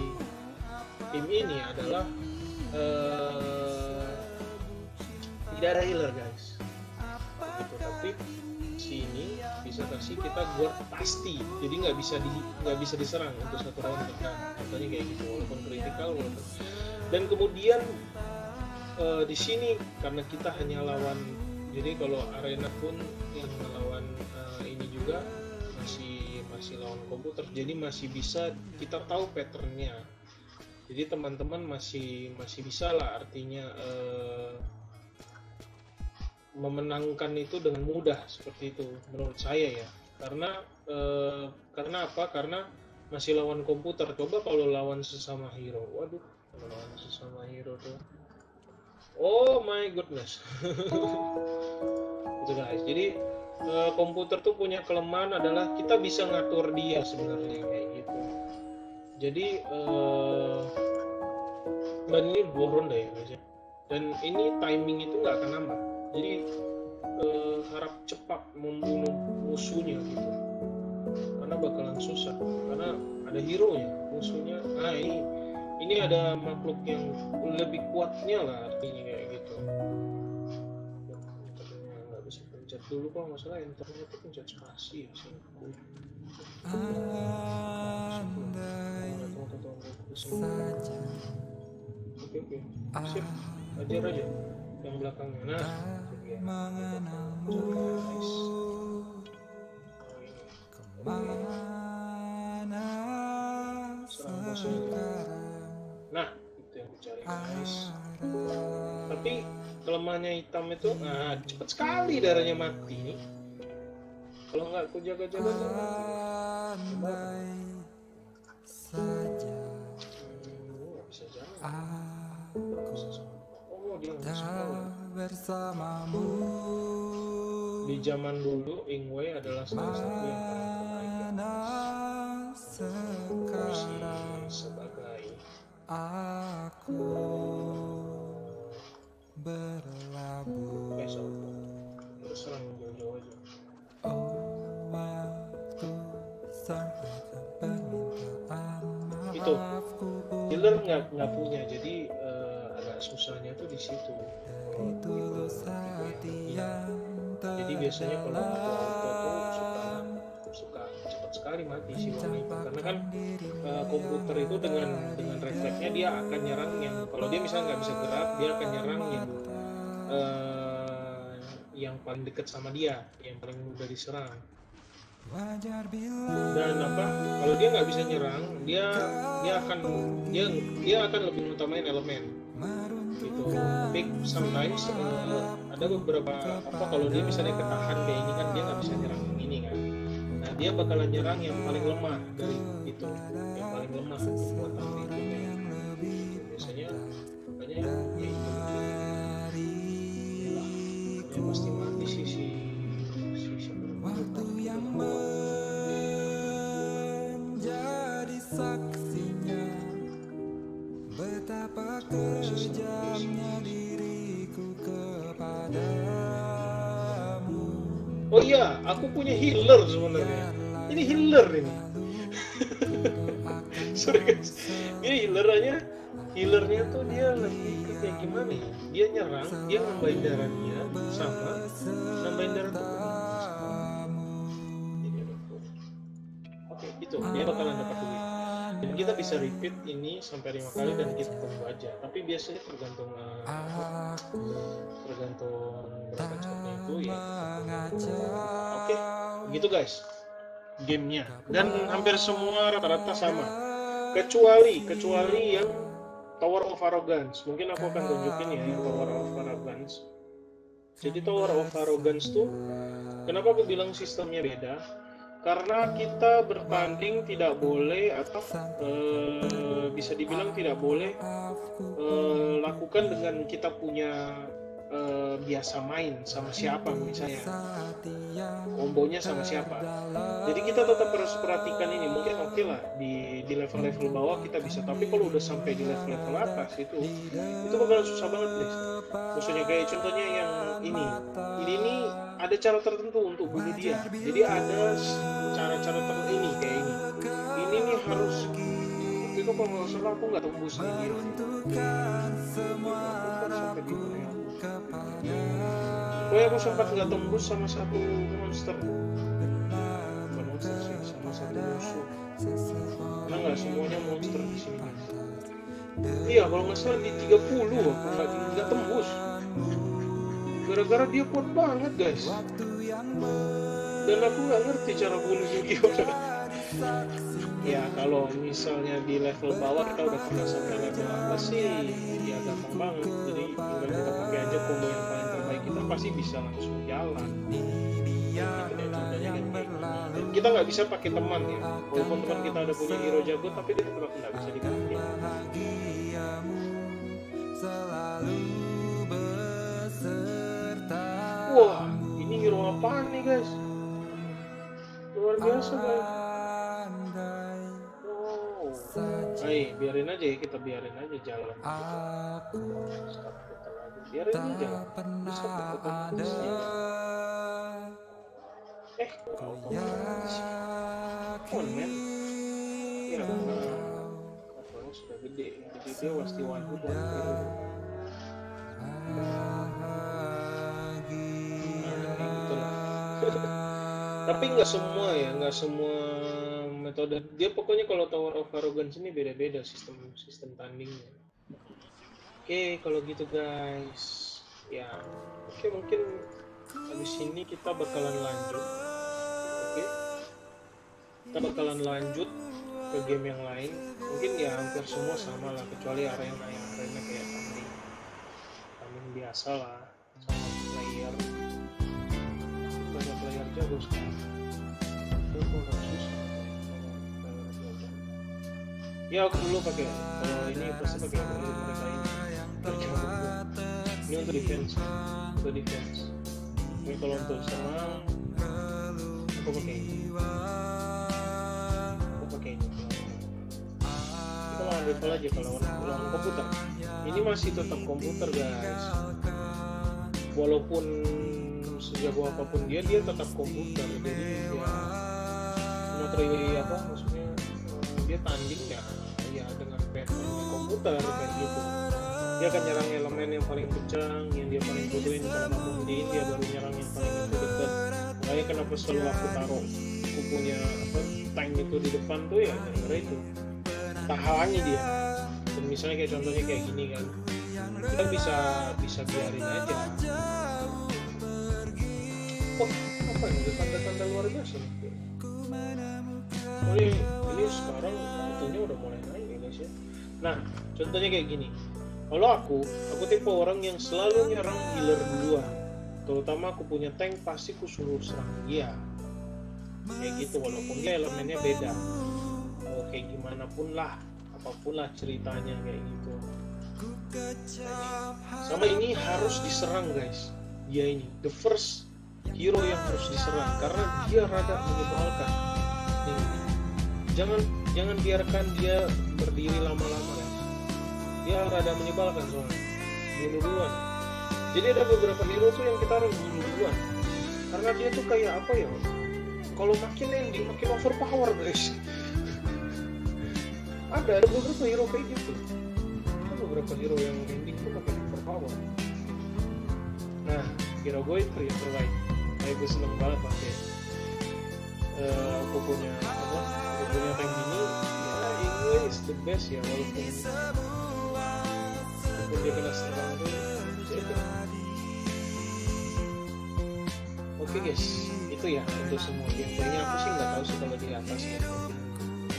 tim ini adalah uh, tidak ada healer guys. Gitu. Tapi si ini bisa kasih kita guard pasti jadi nggak bisa di nggak bisa diserang untuk satu round nah contohnya kayak gitu walaupun critical walaupun dan kemudian eh, di sini karena kita hanya lawan jadi kalau arena pun yang melawan eh, ini juga masih masih lawan komputer jadi masih bisa kita tahu patternnya jadi teman-teman masih masih bisa lah artinya eh, memenangkan itu dengan mudah seperti itu menurut saya ya. Karena eh, karena apa? Karena masih lawan komputer. Coba kalau lawan sesama hero. Waduh kalau lawan sesama hero tuh. Oh my goodness. Itu guys jadi eh, komputer tuh punya kelemahan adalah kita bisa ngatur dia sebenarnya kayak gitu. Jadi eh, dan ini dua ronde ya guys ya. Dan ini timing itu nggak akan nambah jadi eh, harap cepat membunuh musuhnya gitu. Karena bakalan susah. Karena ada hero nya musuhnya. Nah ini ini ada makhluk yang lebih kuatnya lah artinya kayak gitu. Nggak bisa pencet dulu kalau nggak salah enternya itu pencet spasi ya sih. Saja oke oke. Sip. Ajar aja yang belakangnya nah mengenalmu. Ke mana sekarang Nah, itu yang dicari guys. Tapi kelemahannya hitam itu, nah cepat sekali darahnya mati nih. Kalau nggak aku jaga-jaga Andai saja jalan. aku bersamamu. Di zaman dulu, Ingwei adalah salah satu yang sekarang sebagai aku berlabuh? Oke, so, terus serang jauh-jauh aja. Oh waktu sampaikan permintaan Itu. Healer nggak nggak punya, jadi susahnya tuh di situ. yang Jadi biasanya kalau auto auto tuh suka suka cepat sekali mati si warna itu karena kan eh, komputer itu dengan dengan refleksnya dia akan nyerang yang kalau dia misalnya nggak bisa gerak dia akan nyerang yang eh, yang paling dekat sama dia yang paling mudah diserang. Dan apa kalau dia nggak bisa nyerang dia dia akan dia dia akan lebih utamain elemen tapi sometimes eh, ada beberapa apa kalau dia misalnya ketahan kayak ini kan dia nggak bisa nyerang yang ini kan. Nah dia bakalan nyerang yang paling lemah dari itu yang paling lemah kekuatan kejamnya diriku kepadamu. Oh iya aku punya healer sebenarnya. Ini healer ini. Sorry guys. Ini healernya healernya tuh dia lebih ke kayak gimana ya? Dia nyerang dia nambahin darah dia sama nambahin darah tuh oke gitu dia bakalan dapat dan kita bisa repeat ini sampai lima kali dan kita tunggu aja. Tapi biasanya tergantung Aku tergantung berapa cepatnya itu ya. Oke, begitu guys gamenya. Dan hampir semua rata-rata sama. Kecuali kecuali yang Tower of Arrogance. Mungkin aku akan tunjukin ya yang Tower of Arrogance. Jadi Tower of Arrogance tuh kenapa aku bilang sistemnya beda karena kita bertanding tidak boleh atau eh, bisa dibilang tidak boleh eh, lakukan dengan kita punya eh, biasa main sama siapa misalnya. Kombonya sama siapa. Jadi kita tetap harus perhatikan ini. Mungkin oke lah di di level-level bawah kita bisa. Tapi kalau udah sampai di level-level atas itu itu bakal susah banget guys. Maksudnya kayak contohnya yang ini. Ini nih ada cara tertentu untuk bunuh dia. Jadi ada cara-cara tertentu ini kayak ini. Ini nih harus waktu itu kalau nggak salah aku nggak tembus mana ya? kepadamu pokoknya aku sempat nggak tembus sama satu monster. Bukan monster sih sama satu musuh. Karena nggak semuanya monster di sini? Iya kalau nggak salah di 30 aku nggak tembus gara-gara dia kuat banget guys. Dan aku nggak ngerti cara bunuhnya gimana ya kalau misalnya di level bawah kita udah pernah sampai level atas sih ya gampang banget. Jadi tinggal kita pakai aja combo yang paling terbaik kita pasti bisa langsung jalan. Dan kita nggak bisa pakai teman ya. Walaupun teman kita ada punya hero jago tapi dia tetap nggak bisa dipakai wah ini hero apaan nih guys? Luar biasa guys. Wow Hai, biarin aja ya kita biarin aja jalan. Lagi. biarin aja. jalan bisa kita bisa eh kau on ya karena levelnya sudah gede. Jadi dia pasti one hit tapi nggak semua ya nggak semua metode. Dia pokoknya kalau Tower of Arrogance ini beda-beda sistem sistem tandingnya. Oke kalau gitu guys. Ya oke mungkin habis ini kita bakalan lanjut. Oke. Kita bakalan lanjut ke game yang lain. Mungkin ya hampir semua sama lah kecuali arena yang arena kayak tanding. Tanding biasa lah sama player ya aku dulu pakai kalau ini pasti pakai dulu mereka ini. Ini untuk defense. Untuk defense. Ini kalau untuk serang aku pakai ini. Aku pakai ini. Kita lawan rival aja kalau lawan komputer. Ini masih tetap komputer guys. Walaupun sejago apa pun dia dia tetap komputer. Jadi ya really apa maksudnya eh, dia tanding ya. Ya dengan pattern komputer kayak gitu. Dia akan nyerang elemen yang paling kencang yang dia paling butuhin kalau kamu mundiin dia baru nyerang yang paling itu dekat makanya kenapa selalu aku taruh aku punya apa tank itu di depan tuh ya gara-gara itu tak halangi dia. Dan misalnya kayak contohnya kayak gini kan kita bisa bisa biarin aja wah apa ini ada tanda-tanda luar biasa oh ini, ini sekarang fotonya udah mulai naik ya guys ya nah contohnya kayak gini. Kalau aku aku tipe orang yang selalu nyerang healer duluan terutama aku punya tank pasti ku suruh serang dia. Kayak gitu walaupun dia elemennya beda. Mau kayak gimana pun lah apa pun lah ceritanya kayak gitu. Sama ini harus diserang guys. Dia ini the first hero yang harus diserang karena dia rada menyebalkan. Nih, jangan jangan biarkan dia berdiri lama-lama. Guys dia rada menyebalkan soalnya. Bunuh duluan. Jadi ada beberapa hero tuh yang kita harus bunuh duluan. Karena dia tuh kayak apa ya? Kalau makin ending makin overpower guys. Ada ada beberapa hero kayak gitu. Ada beberapa hero yang ending tuh makin overpower. Nah hero gue itu yang terbaik kayak gue seneng banget pakai punya apa? Aku punya tank ini ya ini is the best ya walaupun walaupun dia kena serang tuh jadi oke guys. Itu ya untuk semua gameplaynya aku sih nggak tahu sih kalau di atas ya.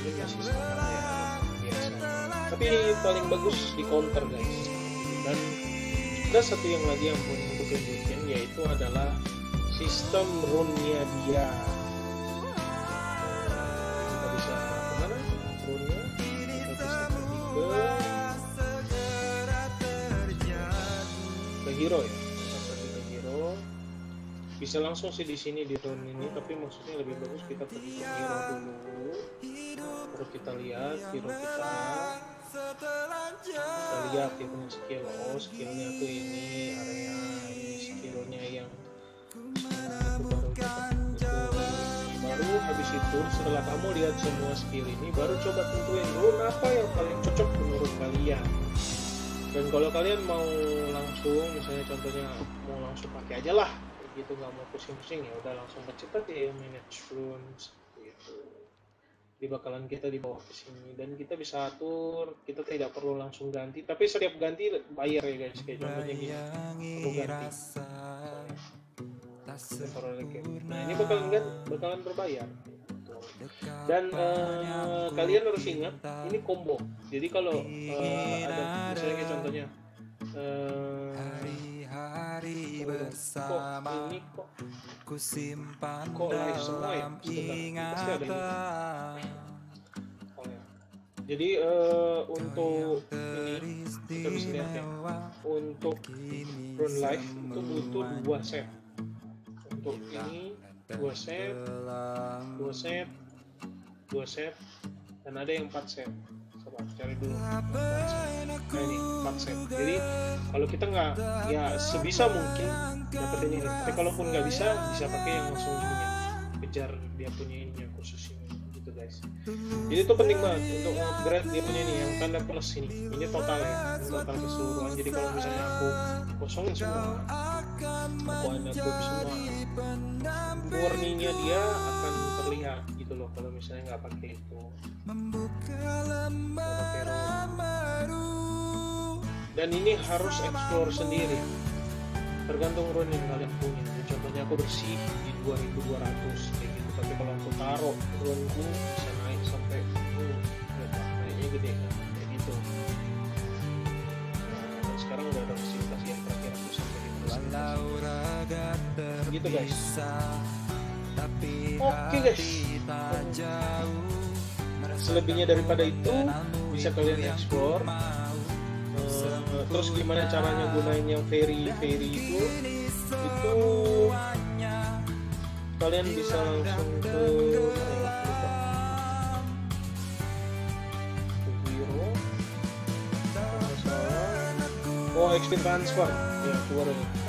Mungkin masih sama ya biasa. Tapi paling bagus di counter guys. Dan ada satu yang lagi yang mau aku tunjukin yaitu adalah sistem rune-nya dia. Kita bisa ke mana? Rune-nya kita bisa pergi ke ke hero ya? Kita pergi ke hero bisa langsung sih di sini di rune ini tapi maksudnya lebih bagus kita pergi ke hero dulu. Baru kita lihat hero kita. Kita lihat dia punya skill. Oh skillnya tuh ini area ini skillnya yang setelah kamu lihat semua skill ini baru coba tentuin rune apa yang paling cocok menurut kalian? Dan kalau kalian mau langsung misalnya contohnya mau langsung pakai aja lah gitu nggak mau pusing-pusing ya udah langsung pencet aja ya manage runes gitu. Di bakalan kita dibawa ke sini dan kita bisa atur kita tidak perlu langsung ganti tapi setiap ganti bayar ya guys kayak contohnya gini. Perlu ganti. nah ini bakalan bakalan berbayar dan eh, kalian harus ingat ini combo. Jadi kalau eh, ada misalnya kayak contohnya eh, Hari-hari kok bersama ini kok. Ku simpan Kok live semua ya? dalam ini. ingatan. Oh ya. jadi eh, untuk ini kita bisa lihat ya. untuk run live itu butuh dua set. untuk ini dua set. dua set dua set dan ada yang empat set. Coba cari dulu. Nah ini empat set. Jadi kalau kita nggak ya sebisa mungkin dapetin ini. Tapi kalaupun nggak bisa bisa pakai yang langsung punya kejar dia punya ini yang khusus ini gitu guys. Jadi itu penting banget untuk upgrade dia punya ini yang tanda plus ini. Ini total ya total keseluruhan. Jadi kalau misalnya aku kosongin semua aku equip semua warningnya dia akan terlihat gitu loh kalau misalnya nggak pakai itu. Nggak pakai ROM. dan ini harus explore sendiri. Tergantung rune yang kalian punya. Jadi contohnya aku bersih di 2200 kayak gitu. Tapi kalau aku taruh runeku bisa naik sampai uh, lihat naiknya gede kan? Kayak gitu. Nah, dan sekarang udah ada fasilitas yang terakhir aku sampai di Gitu, guys. Oke, guys. tak jauh. Selebihnya daripada itu bisa kalian explore. Eh, terus gimana caranya gunain yang ferry ferry itu? itu kalian bisa langsung ke oh XP transfer ya keluar ini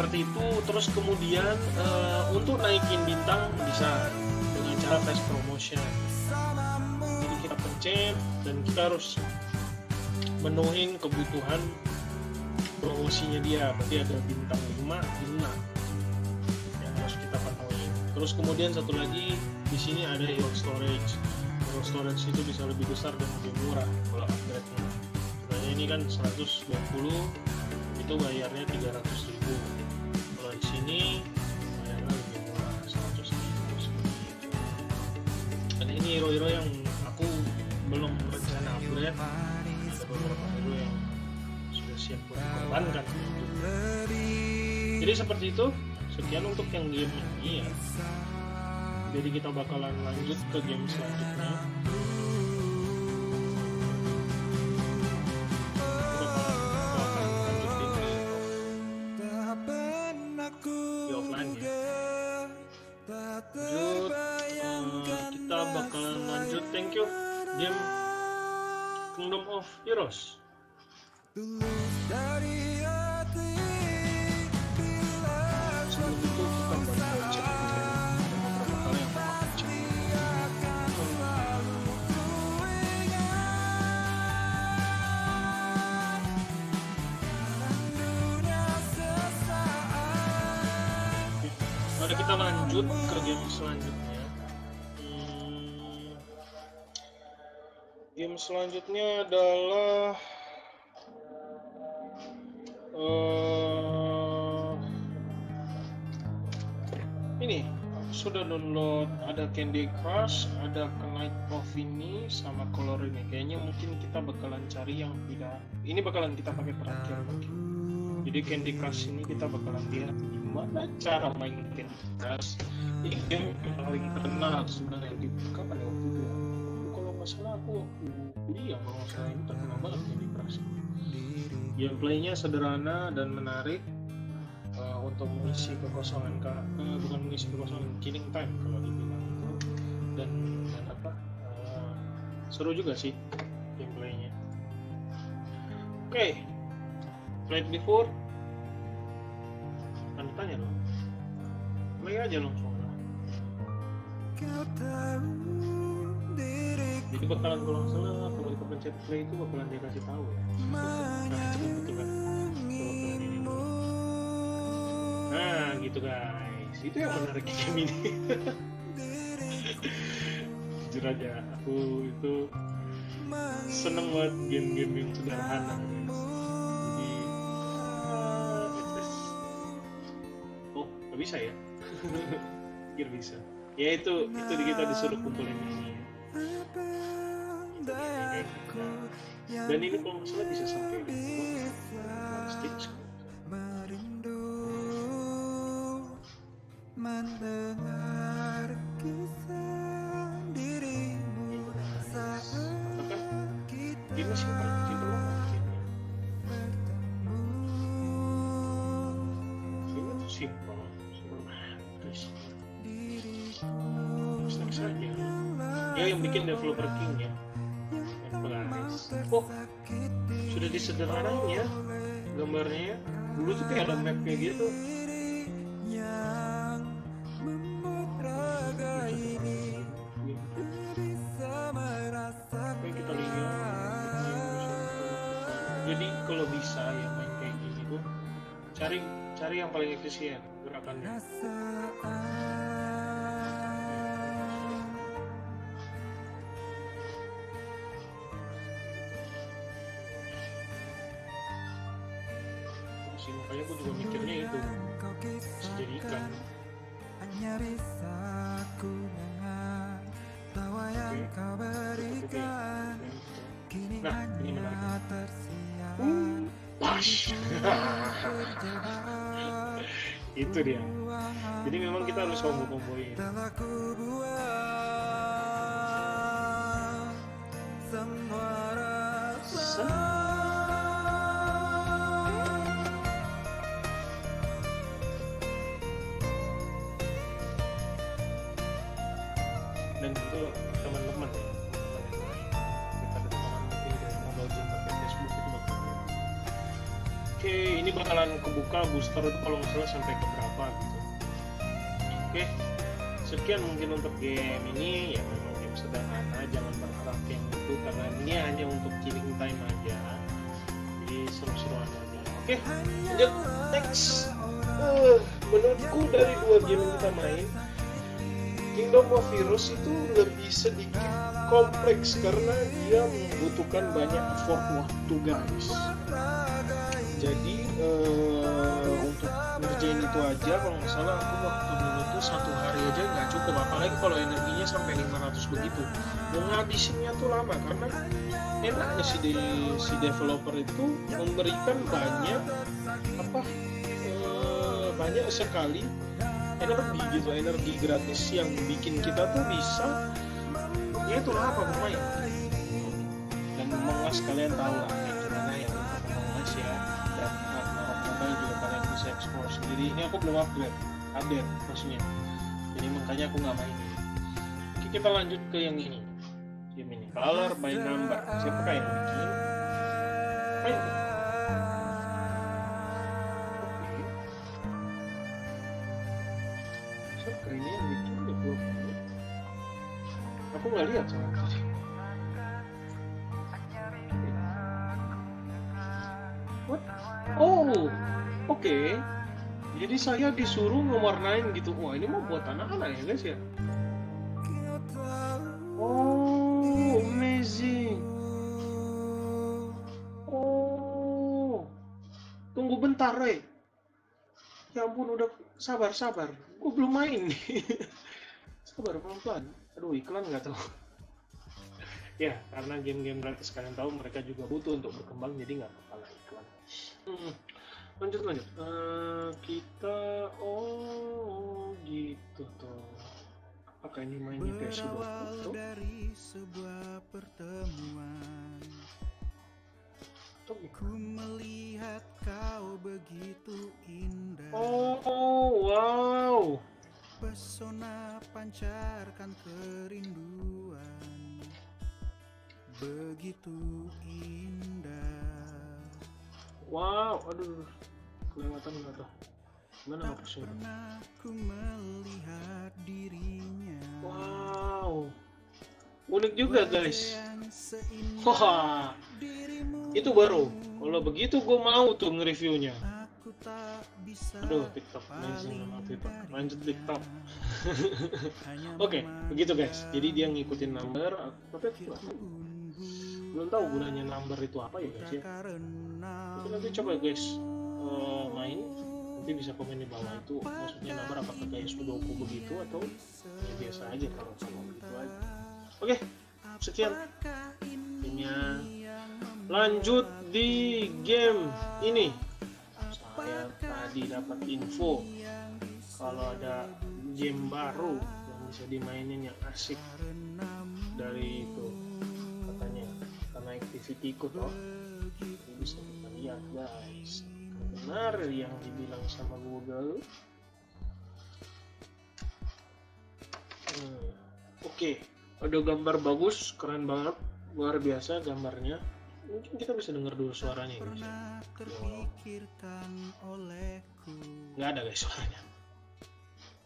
seperti itu terus kemudian eh, untuk naikin bintang bisa dengan cara fast promotion. Jadi kita pencet dan kita harus menuhin kebutuhan promosinya dia. Berarti ada bintang 5 5 yang harus kita penuhi terus kemudian satu lagi di sini ada hero storage. Hero storage itu bisa lebih besar dan lebih murah kalau upgrade nya ini kan 120 itu bayarnya 300 ribu sini bayarnya murah 100 ribu seperti itu dan ini hero-hero yang aku belum rencana upgrade. Ada beberapa hero yang sudah siap buat dikorbankan jadi seperti itu. Sekian untuk yang game ini ya. Jadi kita bakalan lanjut ke game selanjutnya game Kingdom of Heroes Mari kita lanjut ke game selanjutnya. Game selanjutnya adalah eh, ini sudah download ada Candy Crush, ada Knight of ini sama Color ini. Kayaknya mungkin kita bakalan cari yang tidak. Ini bakalan kita pakai terakhir mungkin. Jadi Candy Crush ini kita bakalan lihat gimana cara main Candy Crush. Ini game yang paling terkenal sebenarnya di kapan kuliah kalau nggak salah ini terkenal banget Candy Crush. Gameplaynya sederhana dan menarik uh, untuk mengisi kekosongan kak, uh, bukan mengisi kekosongan killing time kalau dibilang. dan dan apa eh, seru juga sih gameplaynya. Oke played before. Tanda tanya dong. Play aja langsung Kau tahu diriku jadi bakalan kalau nggak salah kalau kita pencet play itu bakalan dia kasih tahu ya. Nah itu betul kan nah gitu guys. Itu yang menarik game ini. Jujur aja aku itu seneng banget game-game yang sederhana guys. jadi just- oh nggak bisa ya? Pikir bisa. Ya itu itu kita disuruh kumpulin ini dan ini kalau nggak salah bisa sampai stage merindu yang bikin developer king ya. Pelaris oh sudah disederhanain ya gambarnya ya. dulu tuh kayak ada map kayak gitu sih makanya aku juga mikirnya itu. Bisa jadi ikan. Hanya bisa ku dengar tawa yang Oke. kau berikan kini Nah, ini hanya terjebak itu dia. Jadi memang kita harus combo-comboin ini bakalan kebuka booster itu kalau nggak salah sampai ke berapa gitu. Oke sekian mungkin untuk game ini. Ya memang game sederhana jangan berharap yang itu karena ini hanya untuk killing time aja. Jadi seru-seruan aja. Oke lanjut. Next. Eh, menurutku dari dua game yang kita main Kingdom of Heroes itu lebih sedikit kompleks karena dia membutuhkan banyak effort waktu guys. Jadi eh, untuk ngerjain itu aja kalau nggak salah aku waktu dulu tuh satu hari aja nggak cukup. Apalagi kalau energinya sampai 500 begitu. Mau ngabisinnya tuh lama karena enaknya si de- si developer itu memberikan banyak apa eh, banyak sekali energi gitu energi gratis yang bikin kita tuh bisa ya itu apa bermain. Dan mengas kalian tahu lah sendiri ini aku belum upgrade update maksudnya jadi makanya aku nggak main oke kita lanjut ke yang ini game ini color by number siapa yang bikin Oke. Ini yang bikin developer? Aku nggak lihat. What? Oh, oke. Jadi saya disuruh ngewarnain gitu. Wah ini mau buat anak-anak ya guys ya. Oh, amazing. Oh, tunggu bentar, Rey. Ya ampun, udah sabar sabar. Gue belum main sabar pelan-pelan. Aduh, iklan nggak tahu. ya, karena game-game gratis kalian tahu mereka juga butuh untuk berkembang, jadi nggak apa-apa iklan. Hmm, Lanjut lanjut. Eh, kita oh gitu tuh. Apakah ini mainnya versi Berawal 20? dari sebuah pertemuan gimana? Ku melihat kau begitu indah Oh, wow. pesona pancarkan kerinduan Begitu indah Wow, aduh, kelewatan nggak tuh? Gimana Tak maksudnya? pernah ku melihat dirinya Wow, unik juga guys. Wah, itu baru. Kalau begitu gue mau tuh nge-reviewnya. Aduh, TikTok, amazing TikTok. Lanjut TikTok. Oke, begitu guys. Jadi dia ngikutin number, tapi aku belum tahu gunanya number itu apa ya guys ya. Tapi nanti coba guys main, nanti bisa komen di bawah itu maksudnya number apakah kayak sudoku begitu atau ya biasa aja kalau sama begitu aja. Oke, sekian gamenya. Lanjut di game ini. Saya tadi dapat info kalau ada game baru yang bisa dimainin yang asik dari itu katanya karena activity ikut loh jadi bisa kita lihat guys benar yang dibilang sama Google. Hmm, oke. Ada gambar bagus keren banget luar biasa gambarnya. Mungkin kita bisa dengar dulu suaranya ya, guys ya. pernah terpikirkan olehku. Nggak ada guys suaranya.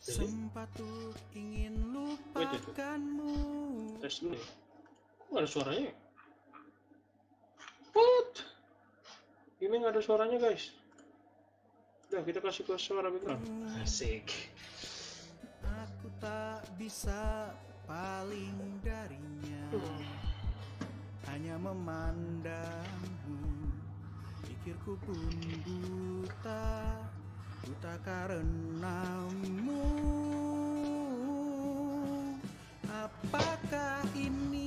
Sempat tuh ingin lupakanmu. Tes dulu ya. Kok ada suaranya? Ya? what ini nggak ada suaranya guys udah kita kasih ke suara background asik. Aku tak bisa paling darinya. Hanya memandangmu. Pikirku pun buta buta karenamu. Apakah ini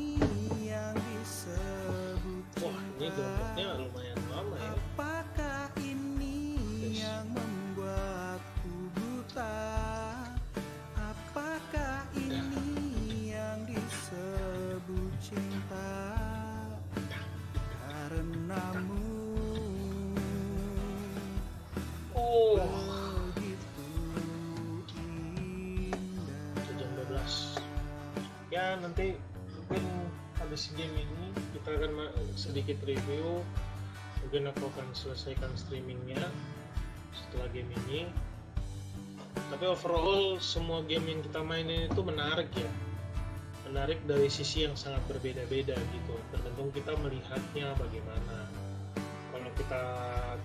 nanti mungkin habis game ini kita akan sedikit review. Mungkin aku akan selesaikan streamingnya setelah game ini. Tapi overall semua game yang kita mainin itu menarik ya. Menarik dari sisi yang sangat berbeda-beda gitu. Tergantung kita melihatnya bagaimana. Kalau kita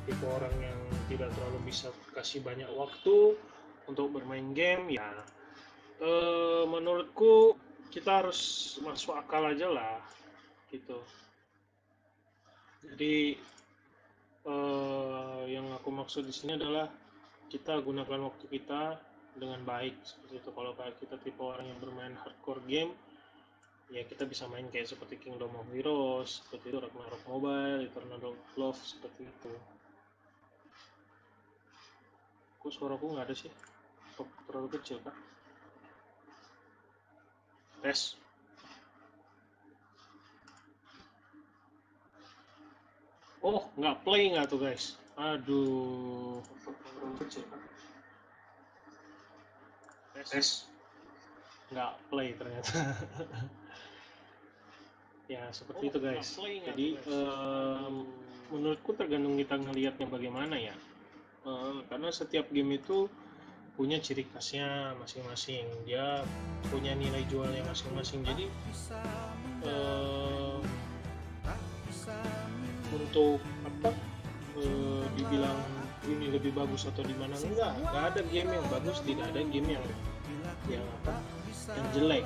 tipe orang yang tidak terlalu bisa kasih banyak waktu untuk bermain game ya eh, menurutku kita harus masuk akal aja lah gitu. Jadi eh, yang aku maksud di sini adalah kita gunakan waktu kita dengan baik seperti itu. Kalau kayak kita tipe orang yang bermain hardcore game ya kita bisa main kayak seperti Kingdom of Heroes seperti itu Ragnarok Mobile Eternal Love seperti itu. Kok suaraku nggak ada sih? Terlalu kecil kan tes. Oh nggak play nggak tuh guys? Aduh. Tes. Nggak play ternyata. Ya seperti itu guys. jadi em, menurutku tergantung kita ngelihatnya bagaimana ya. Em, karena setiap game itu punya ciri khasnya masing-masing. Dia punya nilai jualnya masing-masing. Jadi em, untuk apa eh, dibilang ini lebih bagus atau di mana enggak. Enggak ada game yang bagus tidak ada game yang yang apa yang jelek.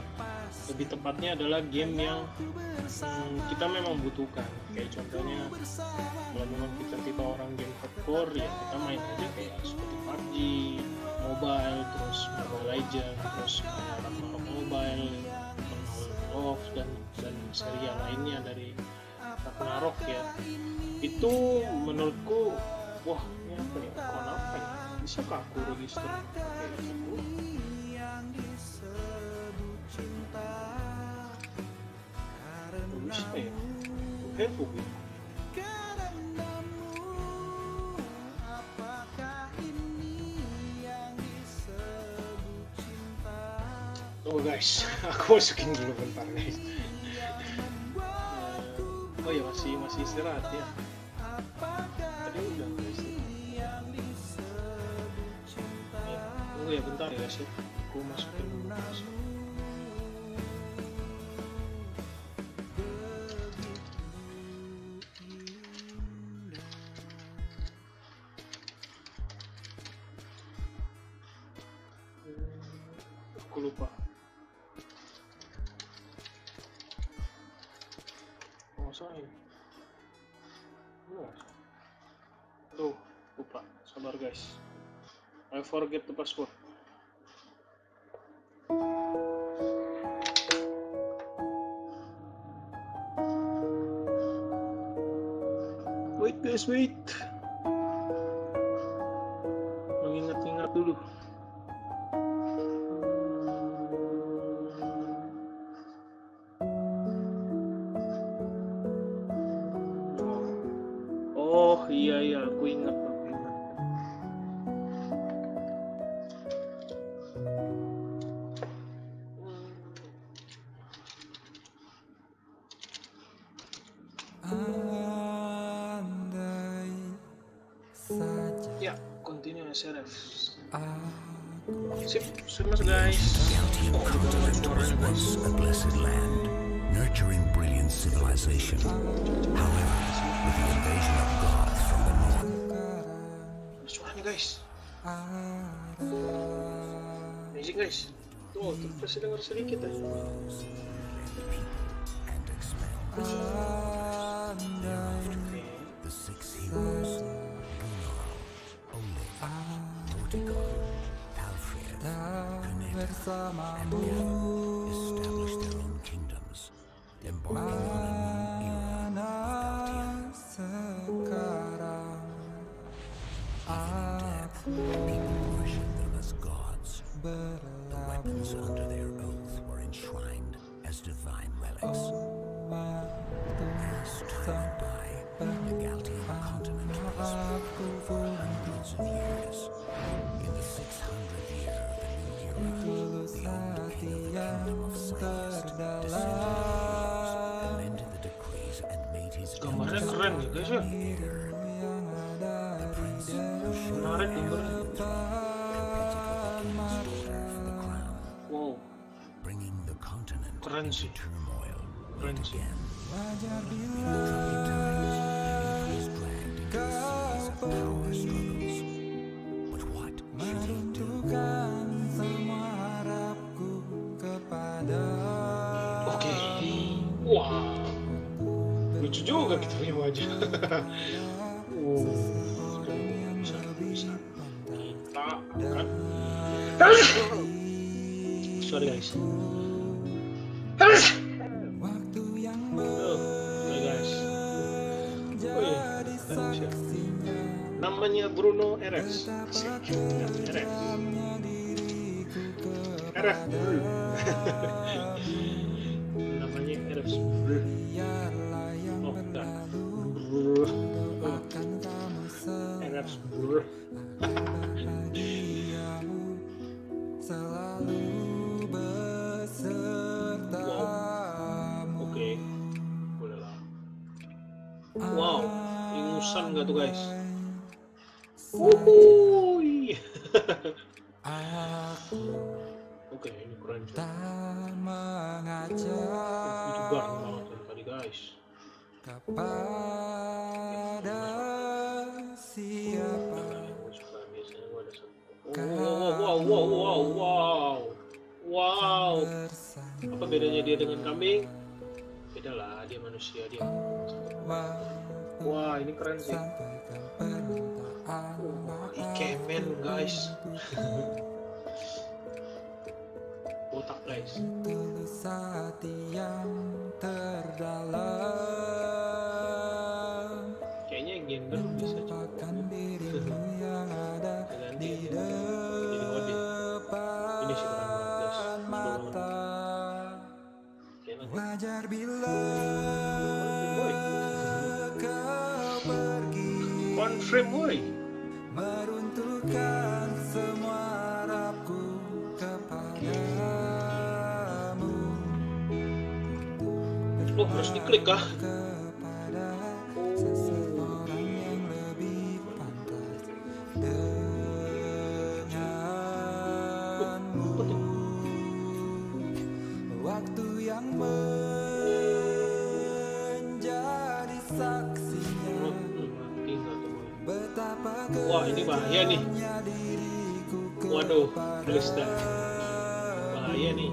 Lebih tepatnya adalah game yang hmm, kita memang butuhkan. Kayak contohnya kalau memang kita tipe orang game hardcore ya kita main aja kayak seperti PUBG mobile terus Mobile Legends terus kayak Mobile Eternal Love dan dan serial lainnya dari Ragnarok ya. Itu menurutku wah ini apa ya akun apa ya? Bisa aku register itu? Yang disebut cinta bisa ya ya Oh guys, aku masukin dulu bentar guys. oh ya masih masih istirahat ya. Tadi udah guys. Ya, tunggu ya bentar ya guys ya. Aku masukin dulu. Let's go. Wait, guys, wait. The six heroes, Gunnar, Oleg, Vortigern, Alfred, tak and bersamamu. Established their own kingdoms, embarking Keren sih. keren sih. wajar bila he do? meruntuhkan semua harapku kepada Oke. Wow. Lucu juga punya wajah. wow. Akan. Sorry guys. Bruno. Asik. RS. RS. Namanya yang Oh, enggak. selalu besertamu Oke. Lah. Wow. Ingusan nggak tuh guys? Wuhui. aku Oke, ini juga. tak Itu mengajak garang banget dari tadi guys. kepada siapa. Wow, wow, wow, wow, wow, wow. Apa bedanya dia dengan kambing? Beda lah, dia manusia dia. Wah, ini keren sih. Ikemen guys. Botak guys. tulus hati yang terdalam живой. Meruntuhkan semua harapku kepadamu. Oh, harus diklik kah? Bahaya nih. Waduh, dah. Bahaya nih.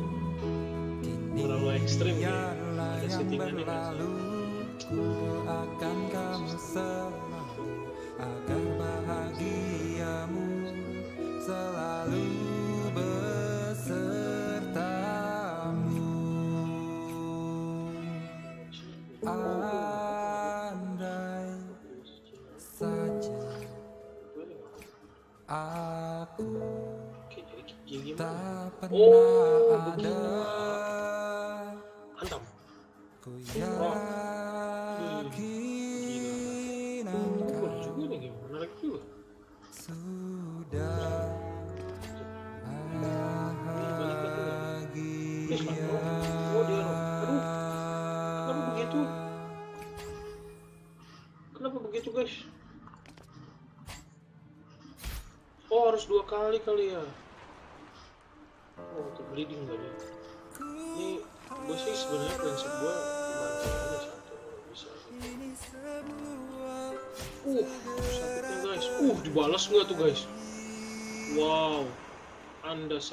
Terlalu ekstrim ya. Ada yang sih? berlalu akan kamu selalu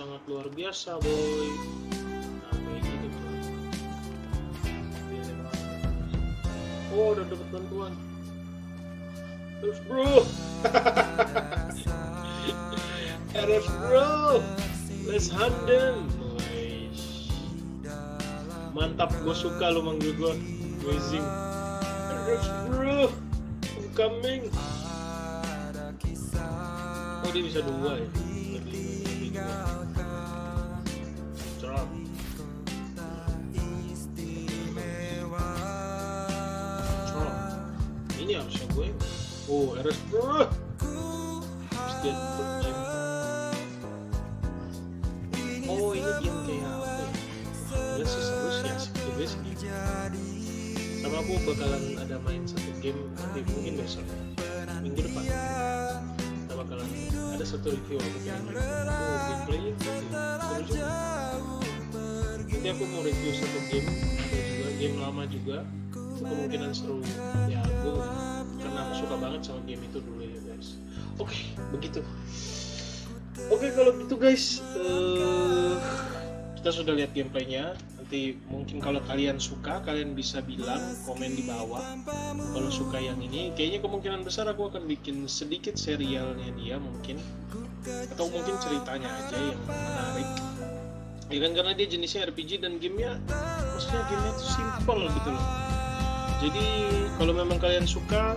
sangat luar biasa boy. Gitu tuh. Oh udah dapat bantuan. Terus bro. RF bro. Let's hunt them. Mantap, gue suka lo manggil gue. Amazing. RF bro. I'm coming. Oh dia bisa dua ya. Ini harusnya gue. Oh, RS bro. Game. Oh, ini game kayak apa ya? Gila sih asik juga sih. Sama aku bakalan ada main satu game nanti mungkin besok minggu depan. Kita bakalan ada satu review aku pengen review. Oh, gameplaynya gitu. Seru juga. Nanti aku mau review satu game ada juga game lama juga. Kemungkinan seru. Ya, aku karena aku suka banget sama game itu dulu ya guys. Oke, begitu. Oke kalau gitu guys, eh, kita sudah lihat gameplaynya. Nanti mungkin kalau kalian suka, kalian bisa bilang komen di bawah. Kalau suka yang ini, kayaknya kemungkinan besar aku akan bikin sedikit serialnya dia mungkin, atau mungkin ceritanya aja yang menarik. Ya kan karena dia jenisnya RPG dan gamenya, maksudnya gamenya itu simple gitu loh. Jadi kalau memang kalian suka,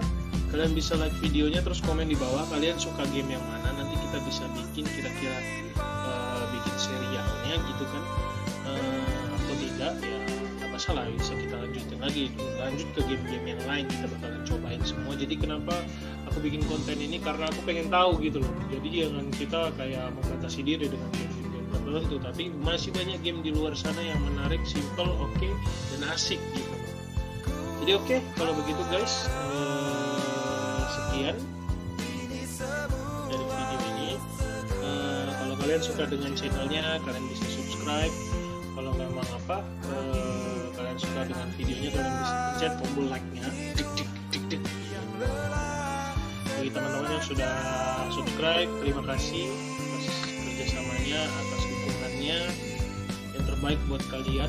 kalian bisa like videonya terus komen di bawah kalian suka game yang mana nanti kita bisa bikin kira-kira eh, bikin serialnya gitu kan. Eh, atau tidak ya nggak masalah bisa kita lanjutin lagi. Lanjut ke game-game yang lain kita bakalan cobain semua. Jadi kenapa aku bikin konten ini? Karena aku pengen tahu gitu loh. Jadi jangan kita kayak membatasi diri dengan game-game tertentu tapi masih banyak game di luar sana yang menarik simple oke dan asik gitu jadi oke kalau begitu guys eh, sekian dari video ini. Eh, kalau kalian suka dengan channelnya kalian bisa subscribe. Kalau memang apa eh, kalian suka dengan videonya kalian bisa pencet tombol like nya bagi teman-teman yang sudah subscribe terima kasih atas kerjasamanya atas dukungannya. Yang terbaik buat kalian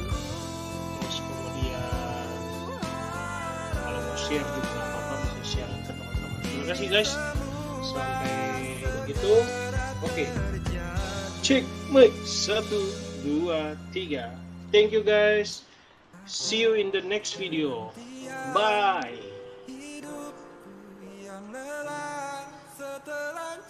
share gitu, juga apa-apa bisa share ke teman-teman. Terima kasih guys. Sampai begitu. Oke. Okay. cek mic satu dua tiga. Thank you guys. See you in the next video. Bye. Setelah